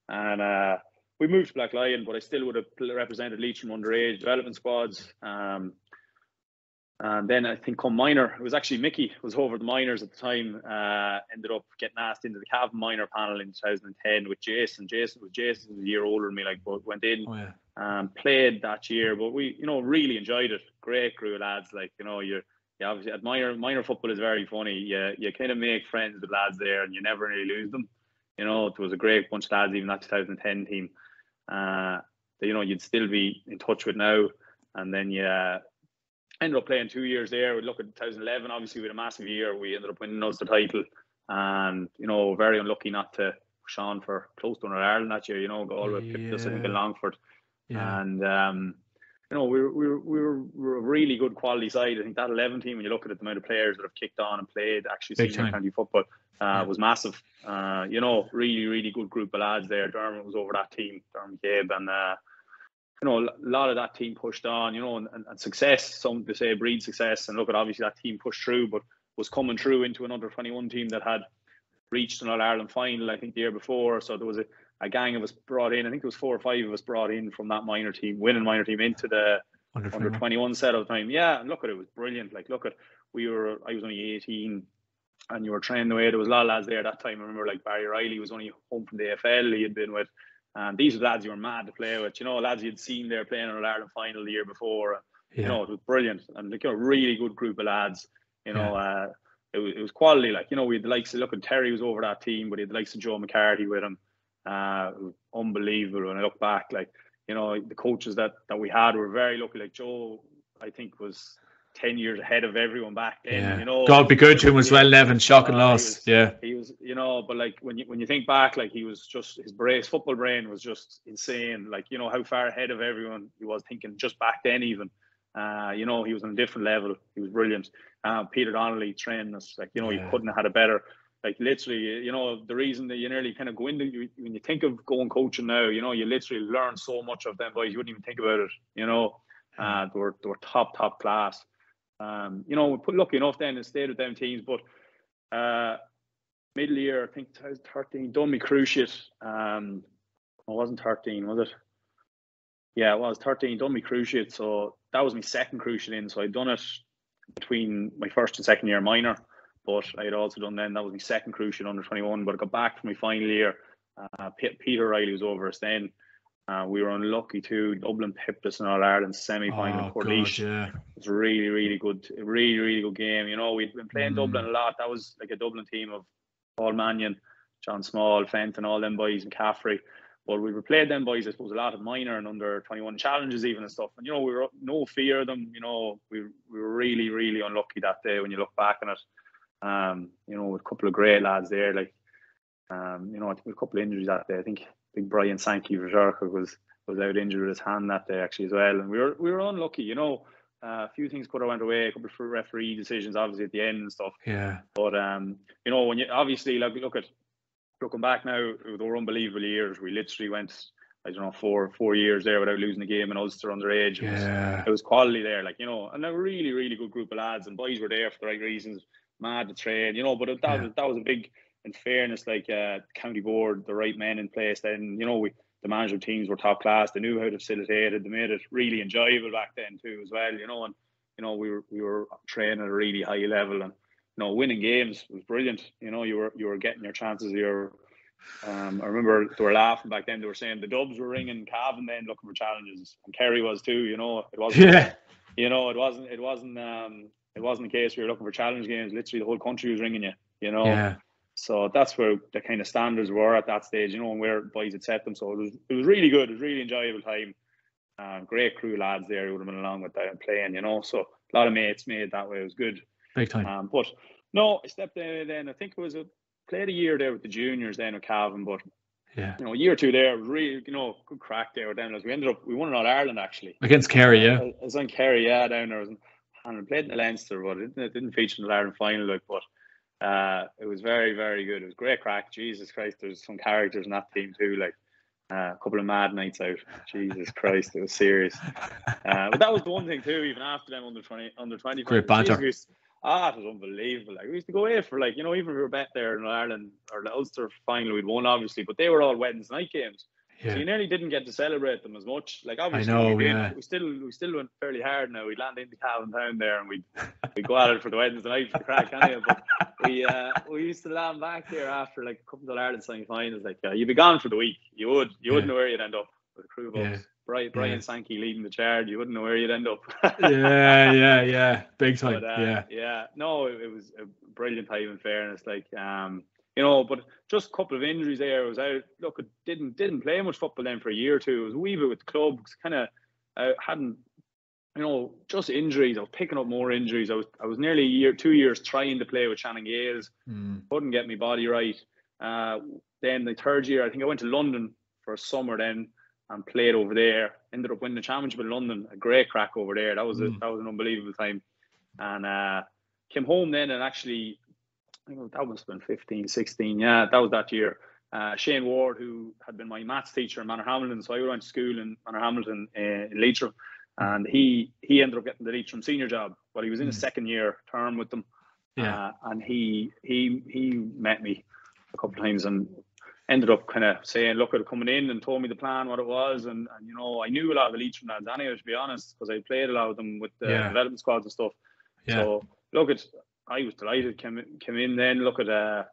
And uh, we moved to Blacklion, but I still would have represented Leitrim underage development squads. Um, and then I think come minor, it was actually Mickey was over the minors at the time. Uh, ended up getting asked into the Cavan minor panel in 2010 with Jason. Jason was Jason was a year older than me, like, but went in, oh, yeah. um, played that year. But we, you know, really enjoyed it. Great crew of lads. Like, you know, you're, you obviously at minor minor football is very funny. You you kind of make friends with lads there, and you never really lose them. You know, it was a great bunch of lads, even that 2010 team. Uh, that, you know, you'd still be in touch with now. And then you uh, ended up playing two years there. We look at 2011, obviously, we had a massive year. We ended up winning us the title. And, you know, very unlucky not to push on for close to Ireland that year, you know, Galway yeah. picked us, I think, in Longford. Yeah. And, um, you know, we were, we, were, we, were, a really good quality side. I think that 11 team, when you look at it, the amount of players that have kicked on and played actually Big senior county football uh, yeah. was massive. Uh, you know, really, really good group of lads there. Dermot was over that team, Dermot Gabe, and uh, you know, a lot of that team pushed on, you know, and, and, and success, some to say breed success. And look at obviously that team pushed through, but was coming through into another 21 team that had reached an All Ireland final, I think, the year before. So there was a, a gang of us brought in. I think it was four or five of us brought in from that minor team, winning minor team into the under 21, set of time. Yeah, and look at it, it was brilliant. Like, look at, we were, I was only 18 and you were training away. There was a lot of lads there that time. I remember like Barry Riley was only home from the AFL. He had been with and these were lads you were mad to play with. You know, lads you'd seen there playing in an Ireland final the year before. Yeah. You know, it was brilliant and like, you know, really good group of lads. You know, yeah. uh, it, was, it was quality. Like, you know, we had the likes of, look, and Terry was over that team, but he had the likes of Joe McCarthy with him. Uh, unbelievable when I look back. Like, you know, the coaches that, that we had were very lucky. Like, Joe, I think, was 10 years ahead of everyone back then. Yeah. You know, God be good to him as well, Nevin. Shock and loss. Was, yeah. He was, you know, but like when you when you think back, like he was just his brace, football brain was just insane. Like, you know, how far ahead of everyone he was thinking just back then even. Uh, you know, he was on a different level. He was brilliant. Uh, Peter Donnelly trained us. Like, you know, yeah. he couldn't have had a better like literally, you know, the reason that you nearly kind of go into when you think of going coaching now, you know, you literally learn so much of them boys. You wouldn't even think about it. You know, uh, they were they were top top class. Um, you know, we put lucky enough then and stayed with them teams, but uh, middle year, I think 2013, done me cruciate. Um, I wasn't 13, was it? Yeah, well, it was 13, done me cruciate. So that was my second cruciate in. So I'd done it between my first and second year minor, but I had also done then, that was my second cruciate under 21. But I got back for my final year. Uh, Peter Riley was over us then. Uh, we were unlucky too. Dublin pipped us in All Ireland semi final. Oh, yeah. It was really, really good. Really, really good game. You know, we'd been playing mm. Dublin a lot. That was like a Dublin team of Paul Mannion, John Small, Fenton, all them boys, and Caffrey. But we were played them boys, I suppose, a lot of minor and under 21 challenges, even and stuff. And, you know, we were no fear of them. You know, we, we were really, really unlucky that day when you look back on it. Um, you know, with a couple of great lads there, like, um, you know, I think a couple of injuries that day. I think big Brian Sankey for was was out injured with his hand that day actually as well, and we were we were unlucky, you know. Uh, a few things could have went away, a couple of referee decisions, obviously at the end and stuff. Yeah. But um, you know, when you obviously like look at looking back now, they were unbelievable years. We literally went, I don't know, four four years there without losing a game in Ulster underage. It yeah. It was quality there, like you know, and a really really good group of lads and boys were there for the right reasons, mad to train, you know. But that yeah. was that was a big in fairness, like uh, county board, the right men in place, then you know we the management teams were top class. They knew how to facilitate it. They made it really enjoyable back then too, as well. You know, and you know we were we were training at a really high level, and you know winning games was brilliant. You know, you were you were getting your chances. Your um, I remember they were laughing back then. They were saying the Dubs were ringing Cavan then looking for challenges, and Kerry was too. You know, it wasn't. Yeah. You know, it wasn't. It wasn't. Um, it wasn't the case. We were looking for challenge games. Literally, the whole country was ringing you. You know. Yeah. So that's where the kind of standards were at that stage, you know, and where boys had set them. So it was it was really good. It was really enjoyable time. Uh, great crew lads there who would have been along with that playing, you know. So a lot of mates made that way. It was good. Big time. Um, but no, I stepped there then. I think it was a played a year there with the juniors then with Cavan, but yeah, you know, a year or two there really, you know, good crack there with them. As we ended up, we won in All Ireland actually against Kerry. Yeah, I, was on Kerry. Yeah, down there. I was in, and I played in the Leinster, but it didn't, it didn't feature in the Ireland final. Like, but uh, it was very, very good. It was great crack. Jesus Christ, there's some characters in that team too. Like uh, a couple of mad nights out. Jesus Christ, it was serious. Uh, but that was the one thing too. Even after them under twenty, under twenty, great banter. Ah, it was unbelievable. Like we used to go away for like, you know, even if we were bet there in Ireland or the Ulster final we'd won obviously, but they were all Wednesday night games. Yeah. So you nearly didn't get to celebrate them as much. Like obviously, I know, we, yeah. we still we still went fairly hard now. We'd land into Cavan Town there, and we'd we go at it for the Wednesday night for the crack, anyway. But we uh, we used to land back there after like a couple of Ireland semi-finals. Like uh, you'd be gone for the week. You would you wouldn't know where you'd end up with the crew boats. Yeah. Brian, Brian yeah. Sankey leading the charge, you wouldn't know where you'd end up. yeah, yeah, yeah, big time. But, uh, yeah, yeah. No, it, it, was a brilliant time. In fairness, like um, you know, but just a couple of injuries there. I was out. Look, it didn't didn't play much football then for a year or two. It was a wee bit with the club. Kind of I hadn't, you know, just injuries. I was picking up more injuries. I was I was nearly a year, two years trying to play with Shannon Gaels. Mm. Couldn't get my body right. Uh, then the third year, I think I went to London for a summer then and played over there. Ended up winning the championship in London. A great crack over there. That was mm. that was an unbelievable time. And uh, came home then and actually I think that must have been 15, 16. Yeah, that was that year. Uh, Shane Ward, who had been my maths teacher in Manorhamilton, so I went to school in Manorhamilton uh, in Leitrim, and he he ended up getting the Leitrim senior job. But he was in his hmm. second year term with them, yeah. Uh, and he he he met me a couple of times and ended up kind of saying, "Look, at coming in and told me the plan, what it was, and, and you know, I knew a lot of the Leitrim lads anyway, to be honest, because I played a lot of them with the yeah. development squads and stuff. Yeah. So look, at I was delighted. Came came in then. Look at uh,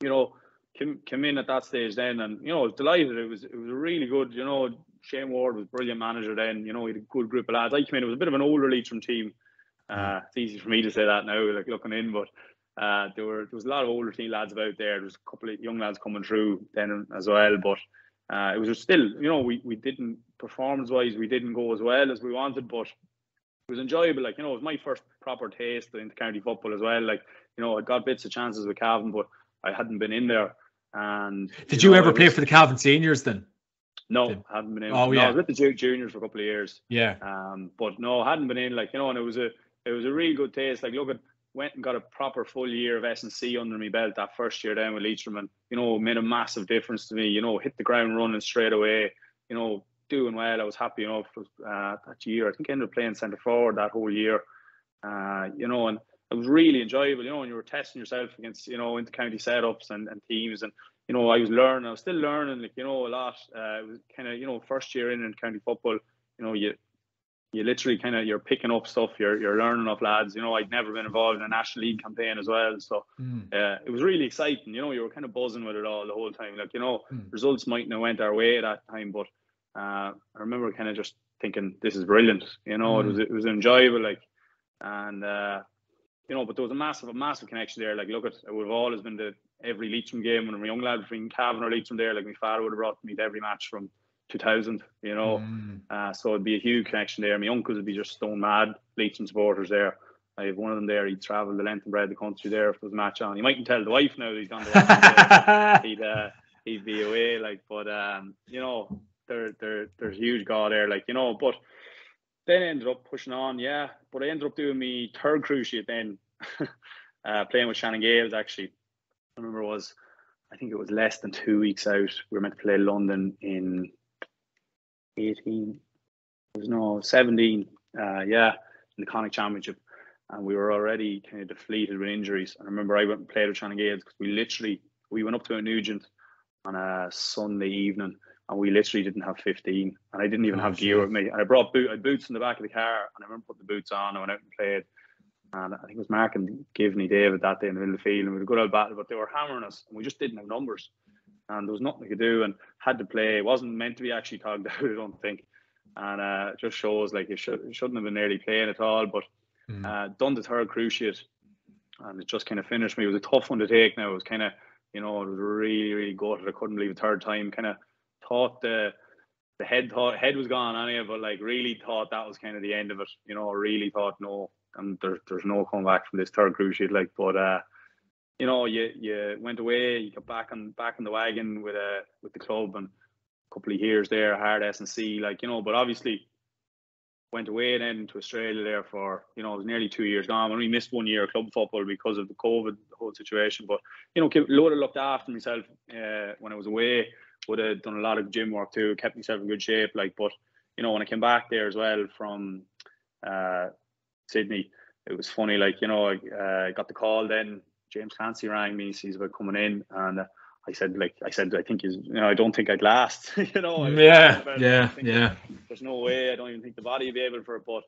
you know, came came in at that stage then, and you know, I was delighted. It was it was a really good. You know, Shane Ward was brilliant manager then. You know, he had a good group of lads. I came in. It was a bit of an older Leitrim team. Uh, it's easy for me to say that now, like looking in, but uh, there were there was a lot of older team lads about there. There was a couple of young lads coming through then as well, but. Uh, it was still, you know, we, we didn't performance wise, we didn't go as well as we wanted, but it was enjoyable. Like you know, it was my first proper taste into county football as well. Like you know, I got bits of chances with Cavan, but I hadn't been in there. And did you, know, ever play for the Cavan seniors then? No, Did... hadn't been in. Oh no, yeah, I was with the Duke juniors for a couple of years. Yeah. Um, but no, I hadn't been in. Like you know, and it was a it was a really good taste. Like look at went and got a proper full year of S and C under my belt that first year down with Leitrim, and you know, made a massive difference to me. You know, hit the ground running straight away. You know, doing well. I was happy enough uh, that year. I think I ended up playing centre forward that whole year. Uh, you know, and it was really enjoyable. You know, and you were testing yourself against you know inter-county setups and, and teams, and you know I was learning. I was still learning, like you know, a lot. Uh, it was kind of you know first year in in county football. You know, you you literally kind of you're picking up stuff. You're you're learning off lads. You know, I'd never been involved in a national league campaign as well, so mm. uh, it was really exciting. You know, you were kind of buzzing with it all the whole time. Like you know, mm. results mightn't have went our way at that time, but uh, I remember kind of just thinking, this is brilliant. You know, mm. it was it was enjoyable, like, and uh, you know, but there was a massive, a massive connection there. Like, look at, it would have always been the every Leitrim game when I was a young lad between Cavan or Leitrim there. Like, my father would have brought me to every match from 2000. You know, mm. uh, so it'd be a huge connection there. My uncles would be just stone mad Leitrim supporters there. I have one of them there. He'd travel the length and breadth of the country there if there was a match on. He mightn't tell the wife now that he's gone to watch. he'd uh, he'd be away. Like, but um, you know, there, there, there's a huge God there, like you know. But then I ended up pushing on, yeah. But I ended up doing me third cruciate then, uh, playing with Shannon Gaels. Actually, I remember it was, I think it was less than two weeks out. We were meant to play London in eighteen. It was no seventeen. Uh, yeah, in the Connacht Championship, and we were already kind of deflated with injuries. And I remember I went and played with Shannon Gaels because we literally we went up to a Nugent on a Sunday evening and we literally didn't have 15 and I didn't even oh, have gear with me and I brought boot, I had boots in the back of the car and I remember putting the boots on and went out and played and I think it was Mark and Givney David that day in the middle of the field and we had a good old battle but they were hammering us and we just didn't have numbers. And there was nothing we could do and had to play. It wasn't meant to be actually togged out I don't think. And uh, it just shows like it, should, shouldn't have been nearly playing at all but mm. uh, done the third cruciate and it just kind of finished me. It was a tough one to take now. It was kind of you know it was really really gutted. I couldn't believe a third time. Kind of thought the the head thought head was gone anyway, but like really thought that was kind of the end of it. You know, really thought no, and there's there's no coming back from this third cruise sheet. Like, but uh, you know, you you went away, you got back on back in the wagon with uh with the club and a couple of years there, hard S and C, like you know, but obviously went away and then to Australia there for you know it was nearly two years gone. I only missed one year of club football because of the COVID whole situation, but you know, loaded looked after myself uh, when I was away would have done a lot of gym work too, kept myself in good shape. Like, but you know, when I came back there as well from uh, Sydney, it was funny. Like you know, I uh, got the call. Then James Clancy rang me. He's about coming in, and uh, I said, like I said, I think he's. You know, I don't think I'd last. you know. Yeah, yeah, yeah. There's no way. I don't even think the body would be able for it. But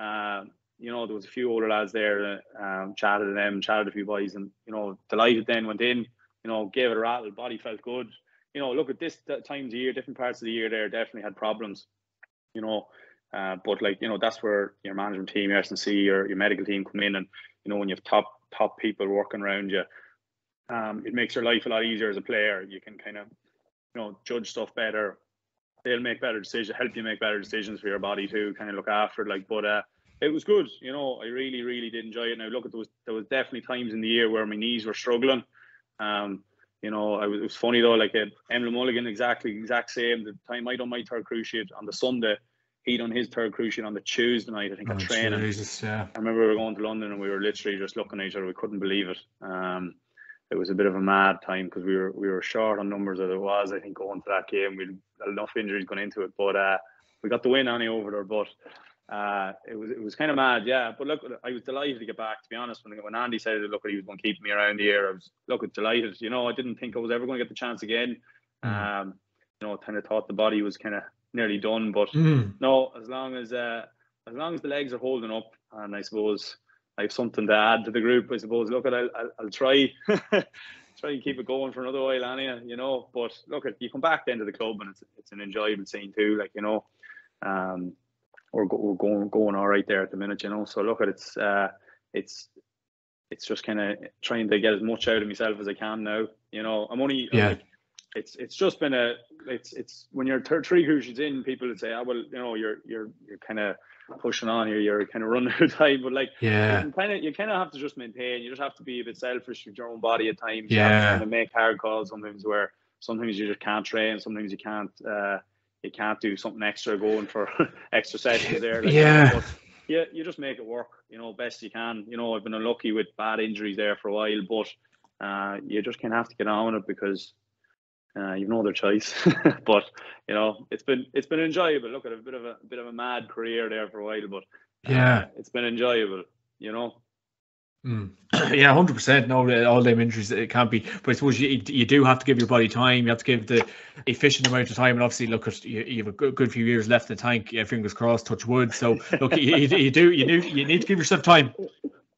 uh, you know, there was a few older lads there. Um, chatted to them, chatted to a few boys, and you know, delighted. Then went in. You know, gave it a rattle. Body felt good. You know, look at this times of year, different parts of the year. There definitely had problems. You know, uh, but like you know, that's where your management team, your S&C, your your medical team come in, and you know when you have top top people working around you, um, it makes your life a lot easier as a player. You can kind of you know judge stuff better. They'll make better decisions, help you make better decisions for your body too. Kind of look after it. Like, but uh, it was good. You know, I really, really did enjoy it. Now look, at was there was definitely times in the year where my knees were struggling. Um, you know, I was, it was funny though. Like at Emlyn Mulligan, exactly exact same. The time I done my third cruciate on the Sunday, he done his third cruciate on the Tuesday night, I think, oh, at training. Jesus, yeah. I remember we were going to London and we were literally just looking at each other. We couldn't believe it. Um, it was a bit of a mad time because we were we were short on numbers as it was. I think going to that game, we had enough injuries going into it, but uh, we got the win on over there. But uh, it was it was kind of mad, yeah. But look, I was delighted to get back. To be honest, when when Andy said, "Look, he was going to keep me around the year," I was look delighted. You know, I didn't think I was ever going to get the chance again. Mm. Um, you know, I kind of thought the body was kind of nearly done. But mm. no, as long as uh, as long as the legs are holding up, and I suppose I have something to add to the group. I suppose. Look, at I'll, I'll, I'll try try and keep it going for another while, Anya. You know, but look, at you come back then to the club, and it's it's an enjoyable scene too. Like you know, um, we're go, we're going going all right there at the minute. You know, so look at it's uh, it's it's just kind of trying to get as much out of myself as I can now. You know, I'm only yeah. Like, it's it's just been a it's it's when you're th- three cruciates in, people would say, oh well, you know, you're you're you're kind of pushing on here, you're kind of running out of time. But like, yeah, you kind of you kind of have to just maintain. You just have to be a bit selfish with your own body at times. Yeah, you have to kind of make hard calls sometimes where sometimes you just can't train, sometimes you can't uh, you can't do something extra going for extra sessions there. Like, yeah. But yeah, you just make it work, you know, best you can. You know, I've been unlucky with bad injuries there for a while, but uh, you just kind of have to get on with it because uh, you've no other choice. but you know, it's been it's been enjoyable. Look at a bit of a, a bit of a mad career there for a while, but uh, yeah, it's been enjoyable. You know. Mm. yeah, hundred percent. No, all them injuries it can't be. But I suppose you, you do have to give your body time. You have to give the efficient amount of time. And obviously, look, you, you have a good, good few years left in the tank. Yeah, fingers crossed, touch wood. So look, you, you, do you do you need to give yourself time.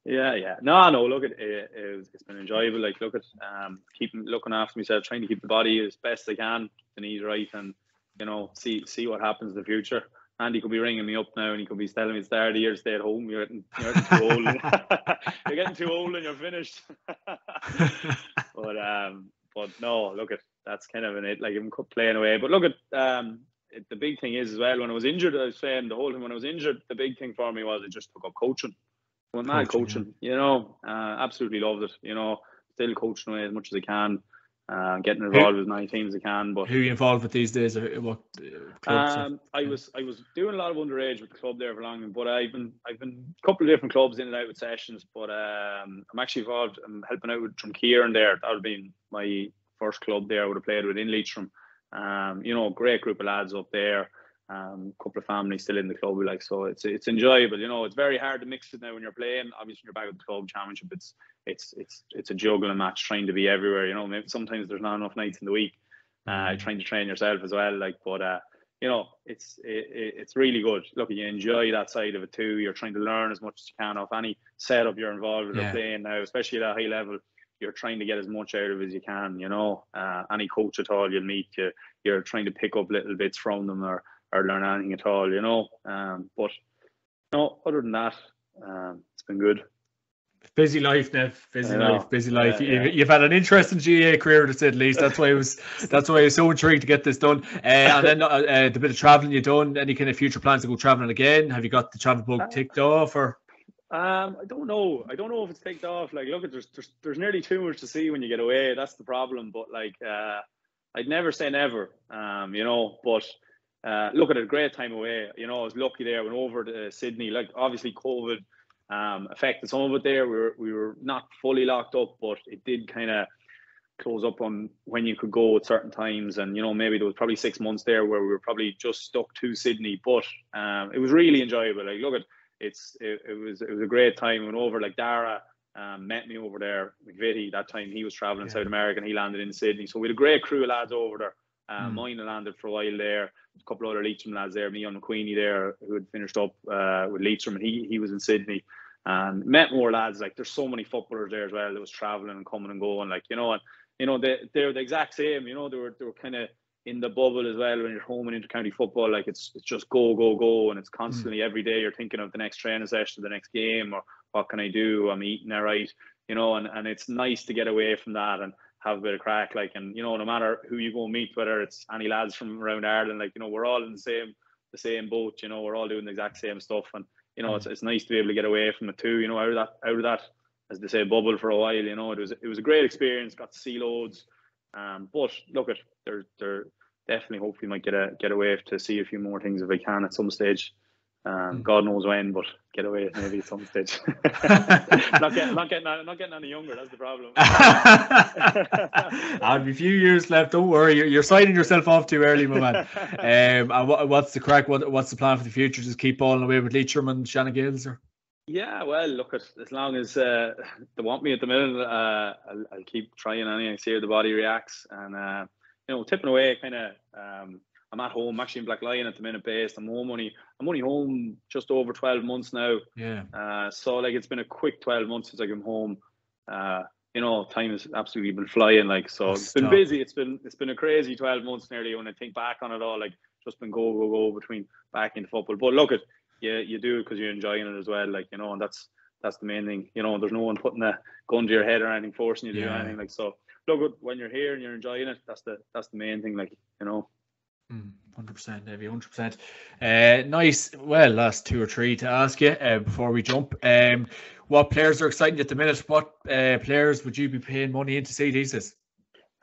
Yeah, yeah. No, no. Look at it. it has been enjoyable. Like, look at um, keeping looking after myself, trying to keep the body as best I can, the knees right, and you know, see see what happens in the future. Andy could be ringing me up now, and he could be telling me it's the year to stay at home. You're getting, you're getting too old. you're getting too old, and you're finished. but um, but no, look at that's kind of an it. Like I'm playing away. But look at um, it, the big thing is as well. When I was injured, I was saying the whole time when I was injured, the big thing for me was I just took up coaching. Went mad coaching, coaching you know, uh, absolutely loved it. You know, still coaching away as much as I can, uh, getting involved who, with many teams as I can. But who are you involved with these days? Or what uh, um, I was I was doing a lot of underage with the club there for long, but I've been I've been a couple of different clubs in and out with sessions. But um, I'm actually involved. I'm helping out with Drumkeeran there. That would have been my first club there. I would have played with in Leitrim. Um, you know, great group of lads up there um, couple of families still in the club. Like so, it's it's enjoyable. You know, it's very hard to mix it now when you're playing. Obviously, when you're back at the club championship, it's it's it's it's a juggling match, trying to be everywhere. You know, maybe sometimes there's not enough nights in the week. Uh, mm-hmm. trying to train yourself as well. Like, but uh, you know, it's it, it's really good. Look, you enjoy that side of it too. You're trying to learn as much as you can off any setup you're involved with yeah. or playing now, especially at a high level. You're trying to get as much out of as you can. You know, uh, any coach at all you'll meet, you you're trying to pick up little bits from them or or learn anything at all, you know. Um, but no, other than that, um, it's been good. Busy life, Nev. Busy life. Busy life. Yeah, you, have had an interesting GAA career, to say the least. That's why it was. That's why I was so intrigued to get this done. Uh, and then uh, uh, the bit of traveling you've done. Any kind of future plans to go traveling again? Have you got the travel bug uh, ticked off, or? Um, I don't know. I don't know if it's ticked off. Like, look, there's, there's there's nearly too much to see when you get away. That's the problem. But like, uh, I'd never say never. Um, you know, but uh, look at a great time away. You know, I was lucky there. Went over to Sydney. Like obviously, COVID um, affected some of it there. We were we were not fully locked up, but it did kind of close up on when you could go at certain times. And you know, maybe there was probably six months there where we were probably just stuck to Sydney. But um, it was really enjoyable. Like look at it's it, it was it was a great time. Went over like Dara um, met me over there. McVitie that time he was traveling yeah. South America and he landed in Sydney. So we had a great crew of lads over there. Um, mm. Mine landed for a while there. A couple other Leitrim lads there. Me and McWeeney there who had finished up uh, with Leitrim and he he was in Sydney. And met more lads. Like there's so many footballers there as well that was traveling and coming and going. Like you know, and you know they they're the exact same. You know they were they were kind of in the bubble as well when you're home in intercounty football. Like it's it's just go go go, and it's hmm. constantly mm. every day you're thinking of the next training session, the next game, or what can I do? I'm eating all right, you know. And and it's nice to get away from that and have a bit of crack. Like and you know, no matter who you go meet, whether it's any lads from around Ireland, like you know, we're all in the same the same boat. You know, we're all doing the exact same stuff, and you know, mm. it's it's nice to be able to get away from it too. You know, out of that out of that as they say bubble for a while. You know, it was it was a great experience. Got to see loads. Um, but look at they're they're definitely hopefully might get a get away to see a few more things if I can at some stage. Um, hmm. God knows when, but get away maybe at some stage. not getting not getting not getting any younger. That's the problem. I'll be a few years left. Don't worry. You're, you're signing yourself off too early, my man. Um, and what, what's the crack? What, what's the plan for the future? Just keep balling away with and Shannon Gaels, or? Yeah, well, look at as long as uh, they want me at the minute, uh, I'll, I'll, keep trying. Anyway, see how the body reacts, and uh, you know, tipping away kind of. Um, I'm at home, actually in Blacklion at the minute based. I'm home only I'm only home just over 12 months now. Yeah. Uh, so like it's been a quick 12 months since I came home. Uh, you know, time has absolutely been flying. Like so, That's it's been tough. busy. It's been it's been a crazy 12 months nearly. When I think back on it all, like just been go go go between back into football. But look at yeah, you do it because you're enjoying it as well. Like you know, and that's that's the main thing. You know, there's no one putting a gun to your head or anything, forcing you to yeah. do anything. Like so, look at when you're here and you're enjoying it. That's the that's the main thing. Like you know. Hmm, hundred percent, Davy. Hundred percent. Uh, nice. Well, last two or three to ask you uh, before we jump. Um, what players are exciting at the minute? What uh, players would you be paying money in to see these days?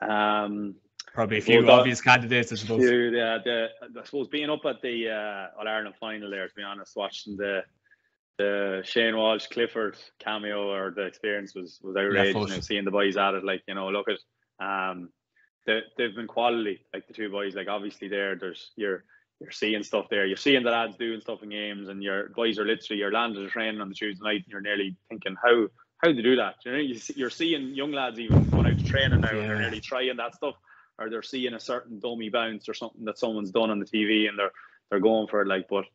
Um, Probably a few well, obvious candidates, I suppose. Few, yeah, the, I suppose being up at the uh, All Ireland final there, to be honest, watching the the Shane Walsh Clifford cameo or the experience was was outrageous. You know, seeing the boys at it, like you know, look at um, they they've been quality. Like the two boys, like obviously there, there's you're you're seeing stuff there. You're seeing the lads doing stuff in games, and your boys are literally you're landing a training on the Tuesday night, and you're nearly thinking how how to do that. You know, you, you're seeing young lads even going out to training now, yeah. and they're nearly trying that stuff, or they're seeing a certain dummy bounce or something that someone's done on the TV, and they're they're going for it. Like, but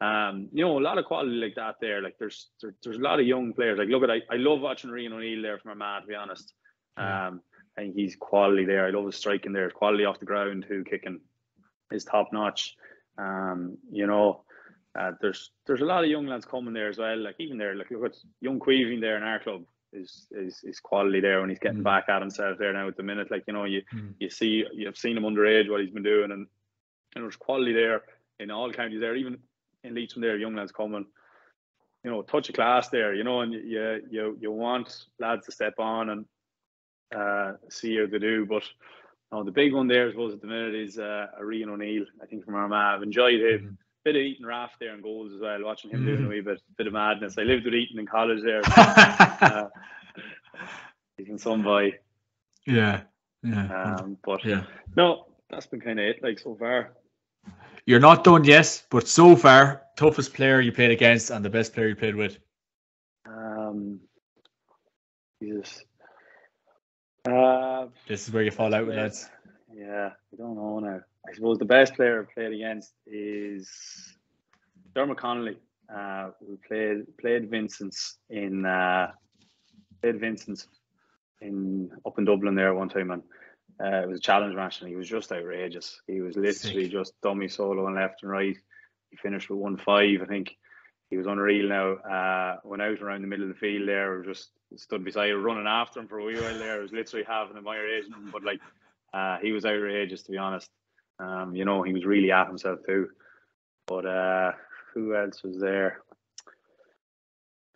um, you know, a lot of quality like that there. Like there's there, there's a lot of young players. Like look at I, I love watching Rian O'Neill there from Armagh, to be honest. Um, I think he's quality there. I love his striking there. Quality off the ground, who kicking is top notch. Um, you know, uh, there's there's a lot of young lads coming there as well. Like even there, like look at young Queeving there in our club is is is quality there when he's getting mm. back at himself there now at the minute. Like you know, you mm. you see you've seen him underage what he's been doing, and, and there's quality there in all counties there. Even in Leeds Leitrim there, young lads coming, you know, touch of class there, you know, and you you you want lads to step on and uh, see how they do. But no, the big one there, I suppose, at the minute is uh, Rian O'Neill. I think from Armagh, I've enjoyed him. Mm-hmm. Bit of Ethan Rafferty and goals as well. Watching him mm-hmm. doing a wee bit, bit of madness. I lived with Ethan in college there. uh, he's in some boy. Yeah, yeah. Um, but yeah, no, that's been kind of it. Like so far. You're not done yet, but so far, toughest player you played against and the best player you played with. Um, Jesus. Uh, this is where you fall out with lads. Yeah, I don't know now. I suppose the best player I've played against is Diarmuid Connolly. Uh, we played played Vincent's in uh, played Vincent's in up in Dublin there one time, and uh, it was a challenge match, and he was just outrageous. He was literally Sick. just dummy solo and left and right. He finished with one five, I think. He was unreal. Now uh, went out around the middle of the field there, just stood beside, him, running after him for a wee while there. I was literally having admiration of him, but like uh, he was outrageous to be honest. Um, you know, he was really at himself too. But uh, who else was there?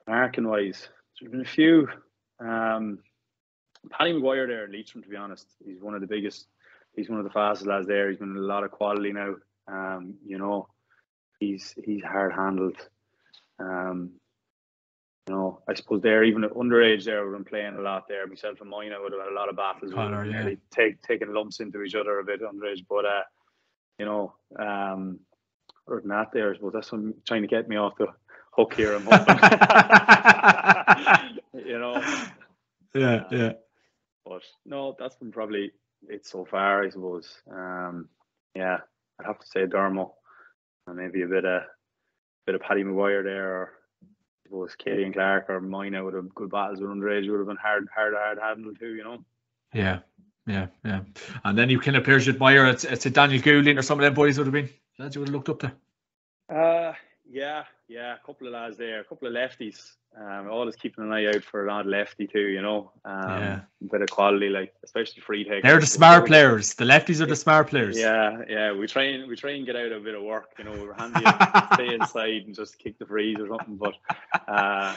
Marking wise, there's been a few. Um, Paddy Maguire there at Leitrim, to be honest. He's one of the biggest, he's one of the fastest lads there. He's been a lot of quality now. Um, you know, he's he's hard handled. Um, you know, I suppose they're even underage there we've been playing a lot there. Myself and mine, I would have had a lot of battles Connor, with yeah. take taking lumps into each other a bit underage. But uh, you know, um than that there, I suppose that's what trying to get me off the hook here. I'm hoping. you know. Yeah, yeah. But no, that's been probably it so far, I suppose. Um, yeah, I'd have to say Dermo, and maybe a bit of bit of Paddy Maguire there, or I suppose Katie and Clark or Moyna would have good battles with underage would have been hard, hard, hard handled too. You know. Yeah, yeah, yeah. And then you kind of appears you admire it's it's a Daniel Goulding or some of them boys would have been lads you would have looked up to. Uh, yeah, yeah, a couple of lads there, a couple of lefties. Um, always keeping an eye out for an odd lefty too, you know. Um, Yeah. bit of quality, like especially free takers. They're the smart players. The lefties are the smart players. Yeah, yeah. We try and we try and get out a bit of work, you know. We're handy stay inside and just kick the freeze or something. But uh,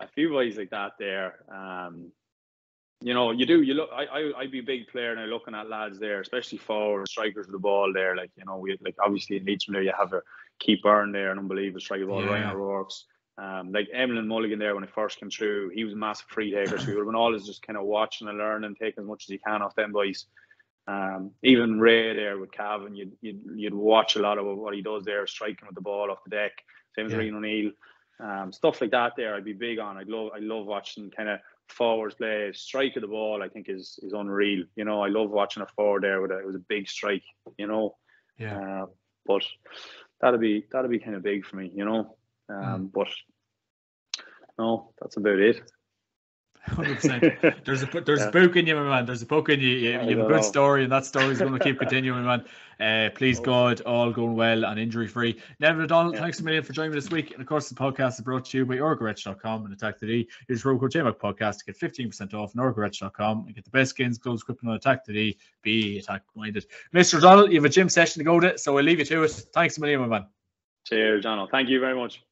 a few boys like that there. Um, you know, you do. You look. I, I, I'd be a big player now, looking at lads there, especially forward strikers with the ball there. Like you know, we like obviously in there, you have a Keith Byrne there, an unbelievable striker ball. Yeah. Ryan O'Rourke's. Um, like Emlyn Mulligan there when he first came through, he was a massive free taker. So we would have been always just kind of watching and learning, taking as much as you can off them boys. Um, even Ray there with Cavan, you'd, you'd you'd watch a lot of what he does there, striking with the ball off the deck. Same as Yeah. Rian O'Neill, um, stuff like that. There, I'd be big on. I love I love watching kind of forwards play. Strike of the ball, I think is is unreal. You know, I love watching a forward there with a, it was a big strike. You know, Yeah. uh, but that'd be that'd be kind of big for me. You know, um, but no, that's about it. Hundred percent. There's a there's a book in you, my man. There's a book in you. You, you have a good know. story, and that story is going to keep continuing, man. Uh, please. God, all going well and injury free. Nevin O'Donnell, Yeah. thanks a million for joining me this week. And of course, the podcast is brought to you by OrgaRetro.com and Atak.ie. Use Roco JMAC podcast to get 15% off on OrgaRetro.com and get the best skins, gloves, equipment on Atak.ie. Be attack minded. Mr. O'Donnell, you have a gym session to go to, so I'll leave you to it. Thanks a million, my man. Cheers, Donald. Thank you very much.